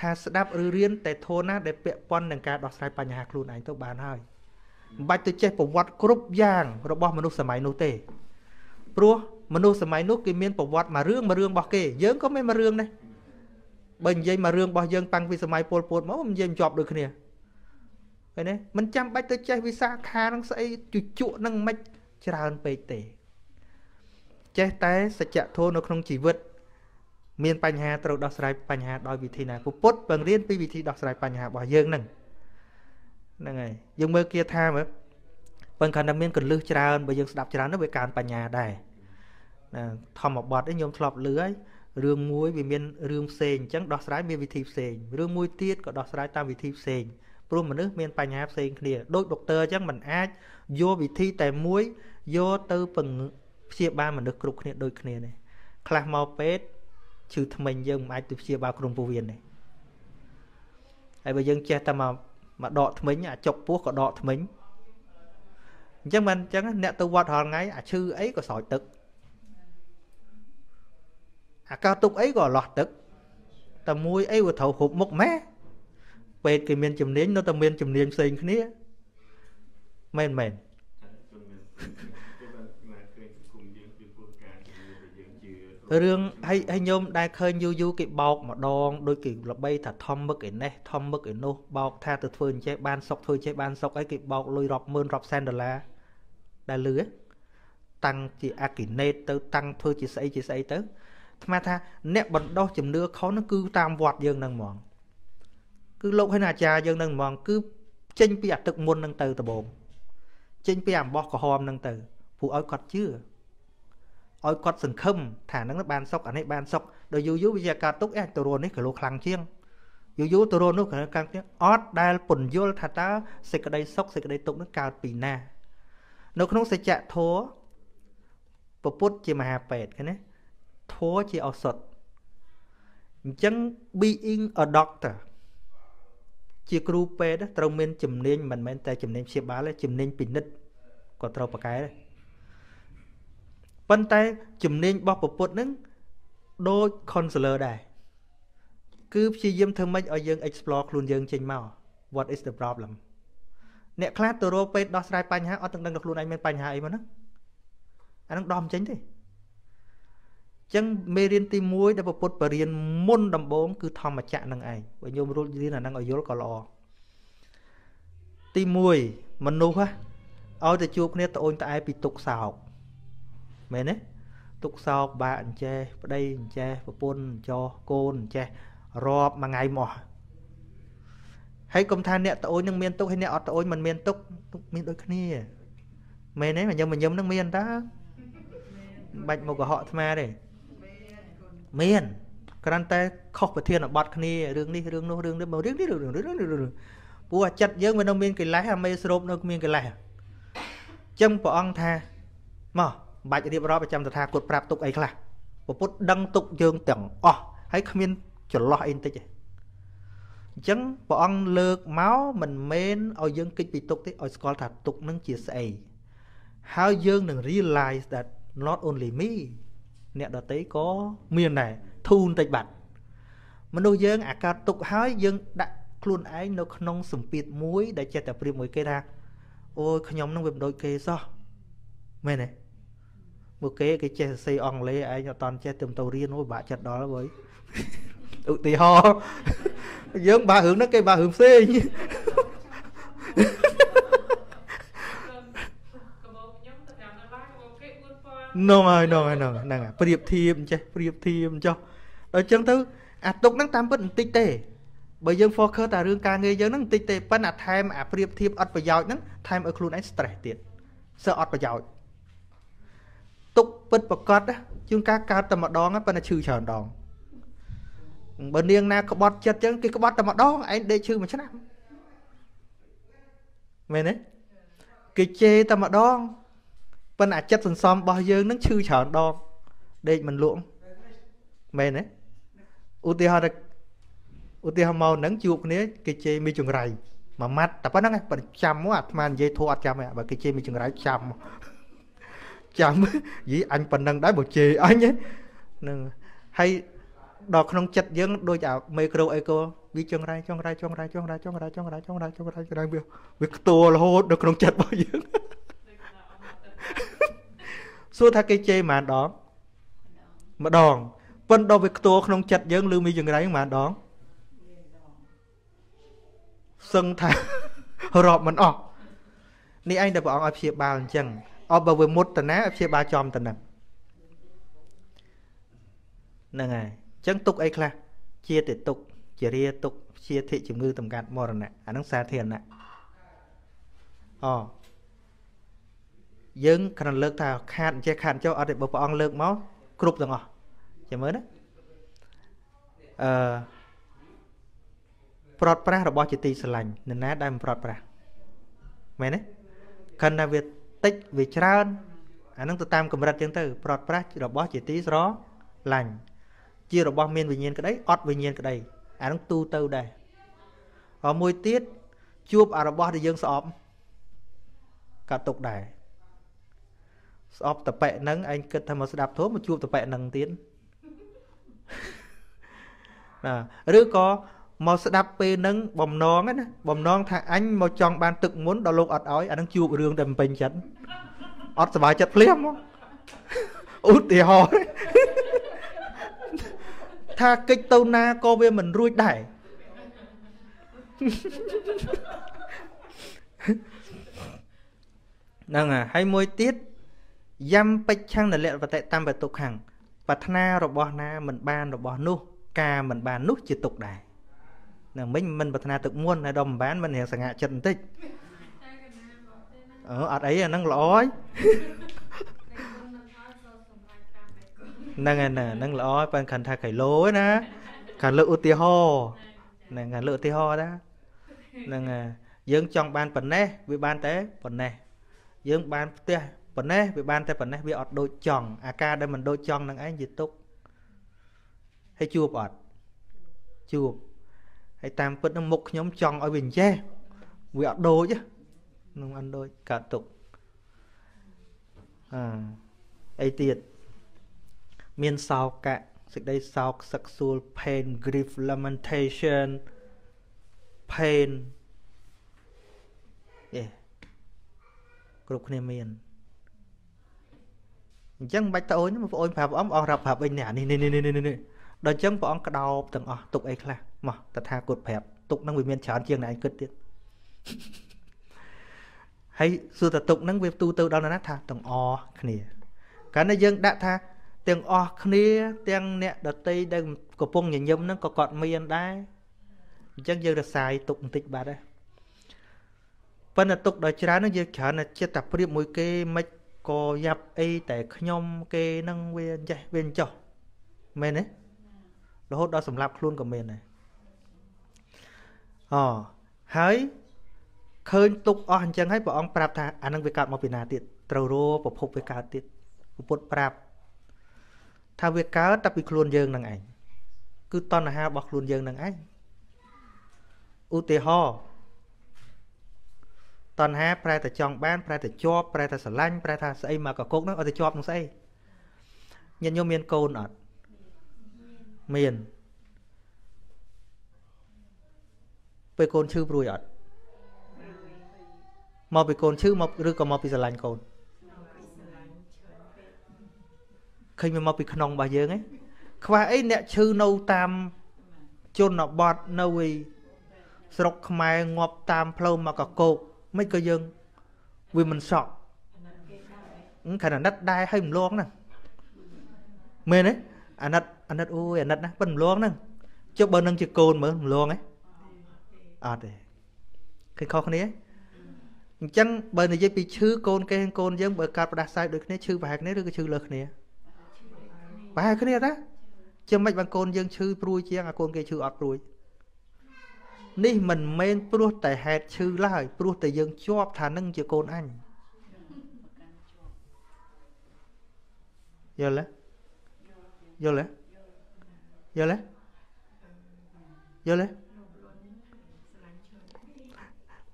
ថាស្ដាប់ឬរៀនតែធនណាដែលពាក់ព័ន្ធនឹងការដោះស្រាយបញ្ហាខ្លួនឯងទៅបានហើយ មិនបាច់ទៅចេះប្រវត្តិគ្រប់យ៉ាងរបស់មនុស្សសម័យនោះទេព្រោះមនុស្សសម័យនោះគេមានប្រវត្តិមួយរឿងមួយរឿងរបស់គេយើងក៏មានមួយរឿងដែរបើនិយាយមួយរឿងរបស់យើងតាំងពីសម័យពលពតមកមិននិយាយជាប់ដូចគ្នាឃើញទេមិនចាំបាច់ទៅចេះវិសាខានឹងស្អីជជក់នឹងមិនច្រើនពេកទេចេះតែសច្ចធម៌នៅក្នុងជីវិត មានបញ្ហាត្រូវដោះស្រាយបញ្ហាដោយវិធីណាពុទ្ធបង្រៀនពីវិធីដោះស្រាយបញ្ហារបស់យើងហ្នឹង ហ្នឹងហើយយើងមើលគាថាមើលប៉ុន្តែគាត់ថាមានកលឹះច្រើនបើយើងស្ដាប់ច្រើនទៅវាកើនបញ្ញាដែរណាធម្មបទឯងខ្ញុំធ្លាប់លឺហើយរឿងមួយវាមានរឿងផ្សេងអញ្ចឹងដោះស្រាយមានវិធីផ្សេងរឿងមួយទៀតក៏ដោះស្រាយតាមវិធីផ្សេងព្រោះមនុស្សមានបញ្ហាផ្សេងគ្នាដូចដុកទ័រអញ្ចឹងมันអាចយកវិធីតែមួយយកទៅពឹងព្យាបាលមនុស្សគ្រប់គ្នាដូចគ្នានេះខ្លះមកពេទ្យឈឺថ្មិញយើងមិនអាចទៅព្យាបាលក្រុមពោះវៀនទេហើយបើយើងចេះតែមក មកដកថ្មិញអាចុកពោះក៏ដកថ្មិញអញ្ចឹងមិនអញ្ចឹងអ្នកទៅវត្តរាល់ថ្ងៃអាឈឺអីក៏ស្រោចទឹកអាកោទុកអីក៏លោះទឹកតែមួយអីវាត្រូវហូបមុខម៉ែពេទ្យគេមានជំនាញនៅតែមានជំនាញផ្សេងគ្នាមែនមែន រឿងហើយហើយញោមដែលឃើញយូរយូរគេបោកម្ដងដូចគេល្បីថាធំមឹកឯនេះធំមឹកឯនោះបោកថាទៅធ្វើអញ្ចេះបានសុកធ្វើចេះបានសុកអីគេបោកលុយរាប់ម៉ឺនរាប់សែនដុល្លារដែលលឺតាំងជាអាគីណេតទៅតាំងធ្វើជាស្អីជាស្អីទៅថ្មថាអ្នកបណ្ដោះជំនឿខុសហ្នឹងគឺតាមវត្តយើងហ្នឹងហ្មងគឺលោកហើយអាចារ្យយើងហ្នឹងហ្មងគឺចេញពីអាទឹកមុនហ្នឹងទៅដបងចេញពីអំបោះក្រហមហ្នឹងទៅព្រោះឲ្យគាត់ជឿ ឲ្យគាត់សង្ឃឹមថាហ្នឹងបានសុកអានេះបានសុកដល់យូរយូរវាជាការទុកអាចទៅរននេះក៏លោខ្លាំងជាងយូរយូរទៅរននោះក៏កាន់ទៀតអត់ដែលពន្យល់ថាតើសេចក្តីសុខសេចក្តីទុកនឹងកើតពីណា នៅក្នុងសច្ចធម៌ពពុទ្ធជាមហាពេទ្យឃើញទេធម៌ជាឱសថអញ្ចឹង being a doctor ជាគ្រូពេទ្យត្រូវមានជំនាញមិនមែនតែជំនាញព្យាបាលទេជំនាញពិនិត្យក៏ត្រូវប្រកែដែរ ប៉ុន្តែជំនាញរបស់ពពុទ្ធនឹងដូច counselor ដែរគឺព្យាយាមធ្វើម៉េចឲ្យយើង explore ខ្លួនយើងចេញមក what is the problem អ្នកខ្លះទៅរកពេទ្យដោះស្រាយបញ្ហាអត់ទាំងដឹងថាខ្លួនឯងមានបញ្ហាអីមកហ្នឹងអានឹងដំចេញទេចឹងមេរៀនទី1ដែលពុទ្ធបរៀនមុនដំបូងគឺធម្មចក្រនឹងឯងបើញោមរួចរៀនអានឹងឲ្យយល់ក៏ល្អទី1មនុស្សឲ្យទៅជួបគ្នាត្អូញត្អែពីទុកសោក មែនទេទុកសោកបាក់អញ្ចេះប្តីអញ្ចេះប្រពន្ធអញ្ចោះកូនអញ្ចេះរាប់មួយថ្ងៃមកហើយកុំថាអ្នកត្អូញនឹងមានទុកហើយអ្នកអត់ត្អូញមិនមានទុកទុកមានដូចគ្នាមែនទេញញឹមញញឹមនឹងមានតើបាច់មកកុហកអាត្មាទេមានគ្រាន់តែខុសប្រធានបទគ្នារឿងនេះរឿងនោះរឿងនេះមករឿងនេះរឿងនេះរឿងនេះរឿងព្រោះអាចិត្តយើងវានៅមានកិលេសអាមេស្រូបនៅមានកិលេសអញ្ចឹងព្រះអង្គថាមក បាច់រៀបរាប់ប្រចាំតថាគតប្រាប់ទុកអីខ្លះពពុទ្ធដឹងទុកយើងទាំងអស់ហើយគ្មានចន្លោះអីបន្តិចទេអញ្ចឹងព្រះអង្គលើកមកមិនមែនឲ្យយើងគិតពីទុកទេឲ្យស្គាល់ថាទុកនឹងជាស្អីហើយយើងនឹង realize that not only me អ្នកដតីក៏មានដែរធូនតិចបាត់មនុស្សយើងអាកើតទុកហើយយើងដាក់ខ្លួនឯងនៅក្នុងសម្ពាធមួយ ដែលចេះតែប្រៀបមួយគេថាអូយខ្ញុំនឹងវាមិនដូចគេសោះមែនទេ មកគេគេចេះសរសេរអង់គ្លេសឯងអត់តន់ចេះទៅទៅរៀនអូយបាក់ចិត្តដល់ហើយឧទាហរណ៍យើងបាក់រឿងហ្នឹងគេបាក់រឿងផ្សេងនោះហើយនោះហើយនោះហ្នឹងប្រៀបធៀបចេះប្រៀបធៀបចុះដល់អញ្ចឹងទៅអាទុកហ្នឹងតាមពិតបន្តិចទេបើយើង focus តែរឿងការងារយើងហ្នឹងបន្តិចទេប៉ុន្តែថែមអាប្រៀបធៀបអត់ប្រយោជន៍ហ្នឹងថែមឲ្យខ្លួនឯង stress ទៀតសើអត់ប្រយោជន៍ ទុកពិតប្រកបជួនកាលកើតតែម្ដងប៉ុន្តែឈឺច្រើនដងបើនាងណាក្បត់ចិត្តចឹងគេក្បត់តែម្ដងឯងដេកឈឺមួយឆ្នាំមែនទេគេជេរតែម្ដងប៉ុន្តែចិត្តសន្សំរបស់យើងនឹងឈឺច្រើនដងដេកមិនលក់មែនទេឧទាហរណ៍ឧទាហរណ៍មកហ្នឹងជួបគ្នាគេជេរមីចង្រៃមួយម៉ាត់តែប៉ុណ្្នឹងប្រចាំមកអាត្មានិយាយធូរអត់ចាំទេបើគេជេរមីចង្រៃចាំ ចាំយីអញប៉ុណ្្នឹងដែរបើជេរអញហ្នឹងហើយដល់ក្នុងចិត្តយើងដូចអាមីក្រូអេកូវាចង្រៃចង្រៃចង្រៃចង្រៃចង្រៃចង្រៃចង្រៃចង្រៃចង្រៃវាវាខ្ទួលរហូតនៅក្នុងចិត្តរបស់យើងសួរថាគេជេរប៉ុន្មានដងម្ដងប៉ុន្តែដល់វាខ្ទួលក្នុងចិត្តយើងឬមានចង្រៃប៉ុន្មានដងសឹងថារាប់មិនអស់នេះឯងតែព្រះអង្គឲ្យព្យាបាលអញ្ចឹង អបបើវាមុតតាណាឲ្យព្យាបាលចំតានឹងហ្នឹងហើយអញ្ចឹងទុកអីខ្លះជាតិទុកជារាទុកជាធិជំងឺតម្កាត់មរណៈអាហ្នឹងសាធារណៈអូយើងគ្រាន់លើកថាខាតចេះខាតចុះអត់ទេបើព្រះអង្គលើកមកគ្រប់ទាំងអស់ចាំមើលណាអឺប្រត់ប្រាស់របស់ជាទីស្រឡាញ់នរណាដែលមិនប្រត់ប្រាស់មែនទេខណ្ឌថាវា តិចវាច្រើនអានឹងទៅតាមកម្រិតចឹងទៅប្រត់ប្រាស់របស់ជាទីស្រឡាញ់ជារបស់មានវិញ្ញាណក្តីអត់វិញ្ញាណក្តីអានឹងទូទៅដែរហើយមួយទៀតជួបអារបស់ដែលយើងស្អប់កាត់ទុកដែរស្អប់តប៉ែនឹងឯងគិតថាមកស្ដាប់ធម៌មកជួបតប៉ែនឹងទៀតណាឬក៏ មកស្ដាប់ពេលហ្នឹងបំណងណាបំណងថាអញមកចង់បានទឹកមុនដល់លោកអត់ឲ្យអានឹងជួបរឿងតែបំពេញចិត្តអត់សុបាយចិត្តភ្លាមមកឧទាហរណ៍ថាកិច្ចទៅណាក៏វាមិនរួចដែរហ្នឹងហើយមួយទៀតយ៉ាំពេជ្ឆੰងនលៈបតិតាមបតុខੰងប្រាថ្នារបស់ណាមិនបានរបស់នោះ ការមិនបាននោះជាទុកដែរ នឹងមិញមិនប្រាថ្នាទឹកមុនហើយដល់មិនបានមិនរៀងសង្ហាចិត្តបន្តិចអឺអត់អីអាហ្នឹងល្អហើយហ្នឹងហើយហ្នឹងល្អហើយបើខាន់ថាគីឡូឯណាការលើកឧទាហរណ៍ហ្នឹងការលើកឧទាហរណ៍ណាហ្នឹងហើយយើងចង់បានប៉ុណ្ណេះវាបានតែប៉ុណ្ណេះយើងបានផ្ទះប៉ុណ្ណេះវាបានតែប៉ុណ្ណេះវាអត់ដូចចង់អាការដែលមិនដូចចង់នឹងឯងជាទុកហើយជួបអត់ជួប ហើយតាមពិតនឹងមុខខ្ញុំចង់ឲ្យវាអញ្ចេះវាអត់ដូចនឹងអត់ដូចកើតទុកអឺអីទៀតមានសោកៈសេចក្តីសោក sexual pain grief lamentation pain យេគ្រប់គ្នាមានអញ្ចឹងមិនបាច់តើអូនបងប្អូនប្រាប់អ៊ំអស់រាប់ប្រាប់វិញនេះនេះនេះនេះនេះដល់អញ្ចឹងព្រះអង្គក្តោបទាំងអស់ទុកអីខ្លះ មកតថាគតប្រាប់ទុកនឹងវាមានច្រើនជាងអ្នកឯងគិតទៀតហើយសួរតទុកនឹងវាទូទៅដល់ណាថាទាំងអស់គ្នាកាលណាយើងដាក់ថាទាំងអស់គ្នា ទាំងអ្នកដតីដែលកំពុងញញឹមហ្នឹងក៏គាត់មានដែរអញ្ចឹងយើងរសាយទុកបន្តិចបាត់ដែរប៉ុន្តែទុកដល់ច្រើនហ្នឹងយើងច្រើនតែចិត្តតែប្រៀបមួយគេមិនក៏យ៉ាប់អីតែខ្ញុំគេនឹងវាចេះវាចោះមែនទេរហូតដល់សម្លាប់ខ្លួនក៏មានដែរ អូហើយឃើញទុកអស់អញ្ចឹងហើយព្រះអង្គប្រាប់ថាអានឹងវាកើតមកពីណាទៀតត្រូវរោប្រភពវាកើតទៀតពុទ្ធប្រាប់ថាវាកើតតែពីខ្លួនយើងនឹងឯងគឺតណ្ហារបស់ខ្លួនយើងនឹងឯងឧទាហរណ៍តណ្ហាប្រែតែចង់បានប្រែតែជាប់ប្រែតែស្រឡាញ់ប្រែថាស្អីមកកគុកហ្នឹងឲ្យតែជាប់នឹងស្អីញាតិញោមមានកូនអត់មាន ពេលកូនឈឺព្រួយអត់មកពីកូនឈឺមកឬក៏មកពីស្រឡាញ់កូនឃើញវាមកពីក្នុងរបស់យើងឯងខ្វះអីអ្នកឈឺនៅតាមជនបទនៅឯស្រុកខ្មែរងាប់តាមផ្លូវមកកកោកមិនក៏យើងវាមិនសក់ខណ្ឌអាណិតដែរឲ្យម្លងហ្នឹងមែនទេអាណិតអាណិតអូយអាណិតណាប៉ិនម្លងហ្នឹងចុះបើនឹងជាកូនមើលម្លងហ៎ អត់ទេឃើញខុសគ្នាអញ្ចឹងបើនិយាយពីឈឺកូនគេកូនយើងបើកាត់ផ្ដាសាយដូចគ្នាឈឺប្រហែលគ្នាឬក៏ឈឺលើគ្នាប្រហែលគ្នាតាជាមិនបានកូនយើងឈឺព្រួយជាងអាកូនគេឈឺអត់ព្រួយនេះមិនមែនព្រោះតែហេតុឈឺឡើយព្រោះតែយើងជាប់ថានឹងជាកូនអញយល់ទេយល់ទេយល់ទេយល់ទេ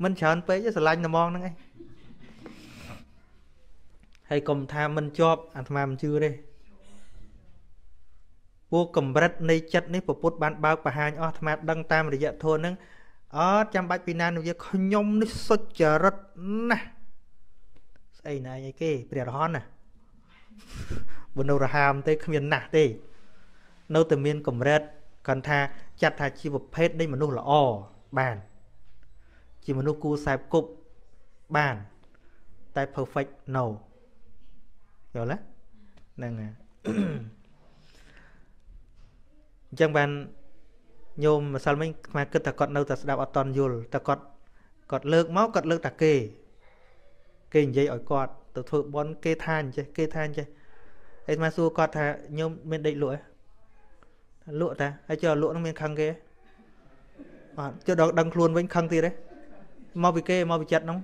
មិនច្រើនពេកទេស្រឡាញ់ត្មងហ្នឹងឯងហើយកុំថាមិនជាប់អាត្មាមិនជឿទេពួកកម្រិតនៃចិត្តនេះពពុទ្ធបានបើកបង្ហាញអស់អាត្មាដឹងតាមរយៈធម៌ហ្នឹងអត់ចាំបាច់ពីណានិយាយខ្ញុំនេះសុចរិតណាស់ស្អីណែអីគេព្រះរហន្តណាបើនៅរហាមទេគ្មានណាស់ទេ នៅតែមានកម្រិតគាត់ថាចាត់ថាជាប្រភេទនៃមនុស្សល្អបាន ជាមនុស្សគួរខ្សែគប់បានតែ perfect no យល់ទេហ្នឹងហើយអញ្ចឹងបានញោមម្សិលមិញខ្មែរគិតថាគាត់នៅតែស្ដាប់អត់តន់យល់តែគាត់គាត់លើកមកគាត់លើកតែគេ គេនិយាយឲ្យគាត់ទៅធ្វើបន់គេថាអញ្ចេះគេថាអញ្ចេះអីមកសួរគាត់ថាញោមមានដេកលក់ទេលក់តាហើយចុះលក់នឹងមានខឹងគេបាទចុះដល់ដឹងខ្លួនវិញខឹងទៀតទេ មកពីគេមកពីចិត្តនោះ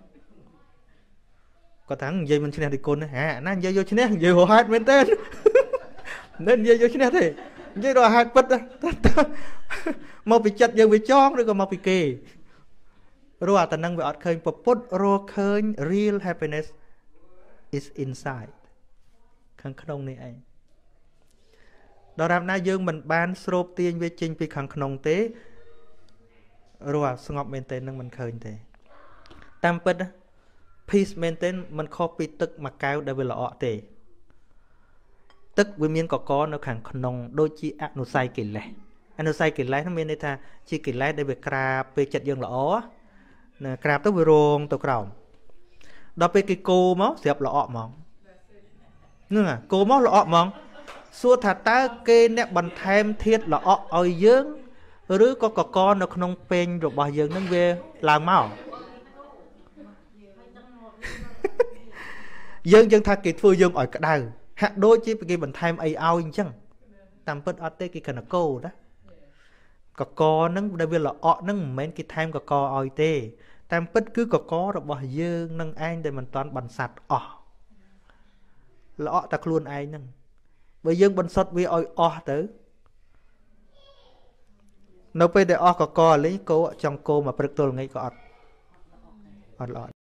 គាត់ថានិយាយមិនឈ្នះទីគុណហ่าណានិយាយយកឈ្នះនិយាយរហ័តមែនទេមិននិយាយយកឈ្នះទេនិយាយរហ័តពិតមកពីចិត្តយើងវាចងឬក៏មកពីគេរស់អាតនឹងវាអត់ឃើញពពុតរកឃើញ real happiness is inside ខាងក្នុងនេះឯងដល់រាបណាយើងមិនបានស្រូបទាញវាចេញពីខាងក្នុងទេរស់ស្ងប់មែនទេនឹងមិនឃើញទេ តាមពិត peace មែនទេមិនខុសពីទឹកមួយកែវដែលវាល្អក់ទេ ទឹកវាមានកកនៅខាងក្នុងដូចជាអនុស័យកិលេសអនុស័យកិលេសហ្នឹងមានន័យថាជាកិលេសដែលវាក្រាបពេលចិត្តយើងល្អណាក្រាបទៅវារងទៅក្រោមដល់ពេលគេគោមកស្រាប់ល្អក់ហ្មងហ្នឹងគោមកល្អក់ហ្មងសួរថាតើគេអ្នកបន្ថែមធាតល្អក់ឲ្យយើង ឬក៏កកនៅក្នុងពេញរបស់យើងនឹងវាឡើងមក យើងយើងថាគេធ្វើយើងឲ្យក្តៅហាក់ដូចជាគេបន្ថែមអីឲ្យអញ្ចឹងតាមពិតអត់ទេគេគ្រាន់តែកោណាកកហ្នឹងដែលវាល្អក់ហ្នឹងមិនមែនគេថែមកកឲ្យទេ តាមពិតគឺកករបស់យើងនឹងឯងដែលមិនតាន់បន្សាត់អស់ល្អក់តែខ្លួនឯងហ្នឹងបើយើងបន្សុតវាឲ្យអស់ទៅនៅពេលដែលអស់កកលេងគោចង់គោមកព្រឹកទល់ថ្ងៃក៏អត់អត់ល្អ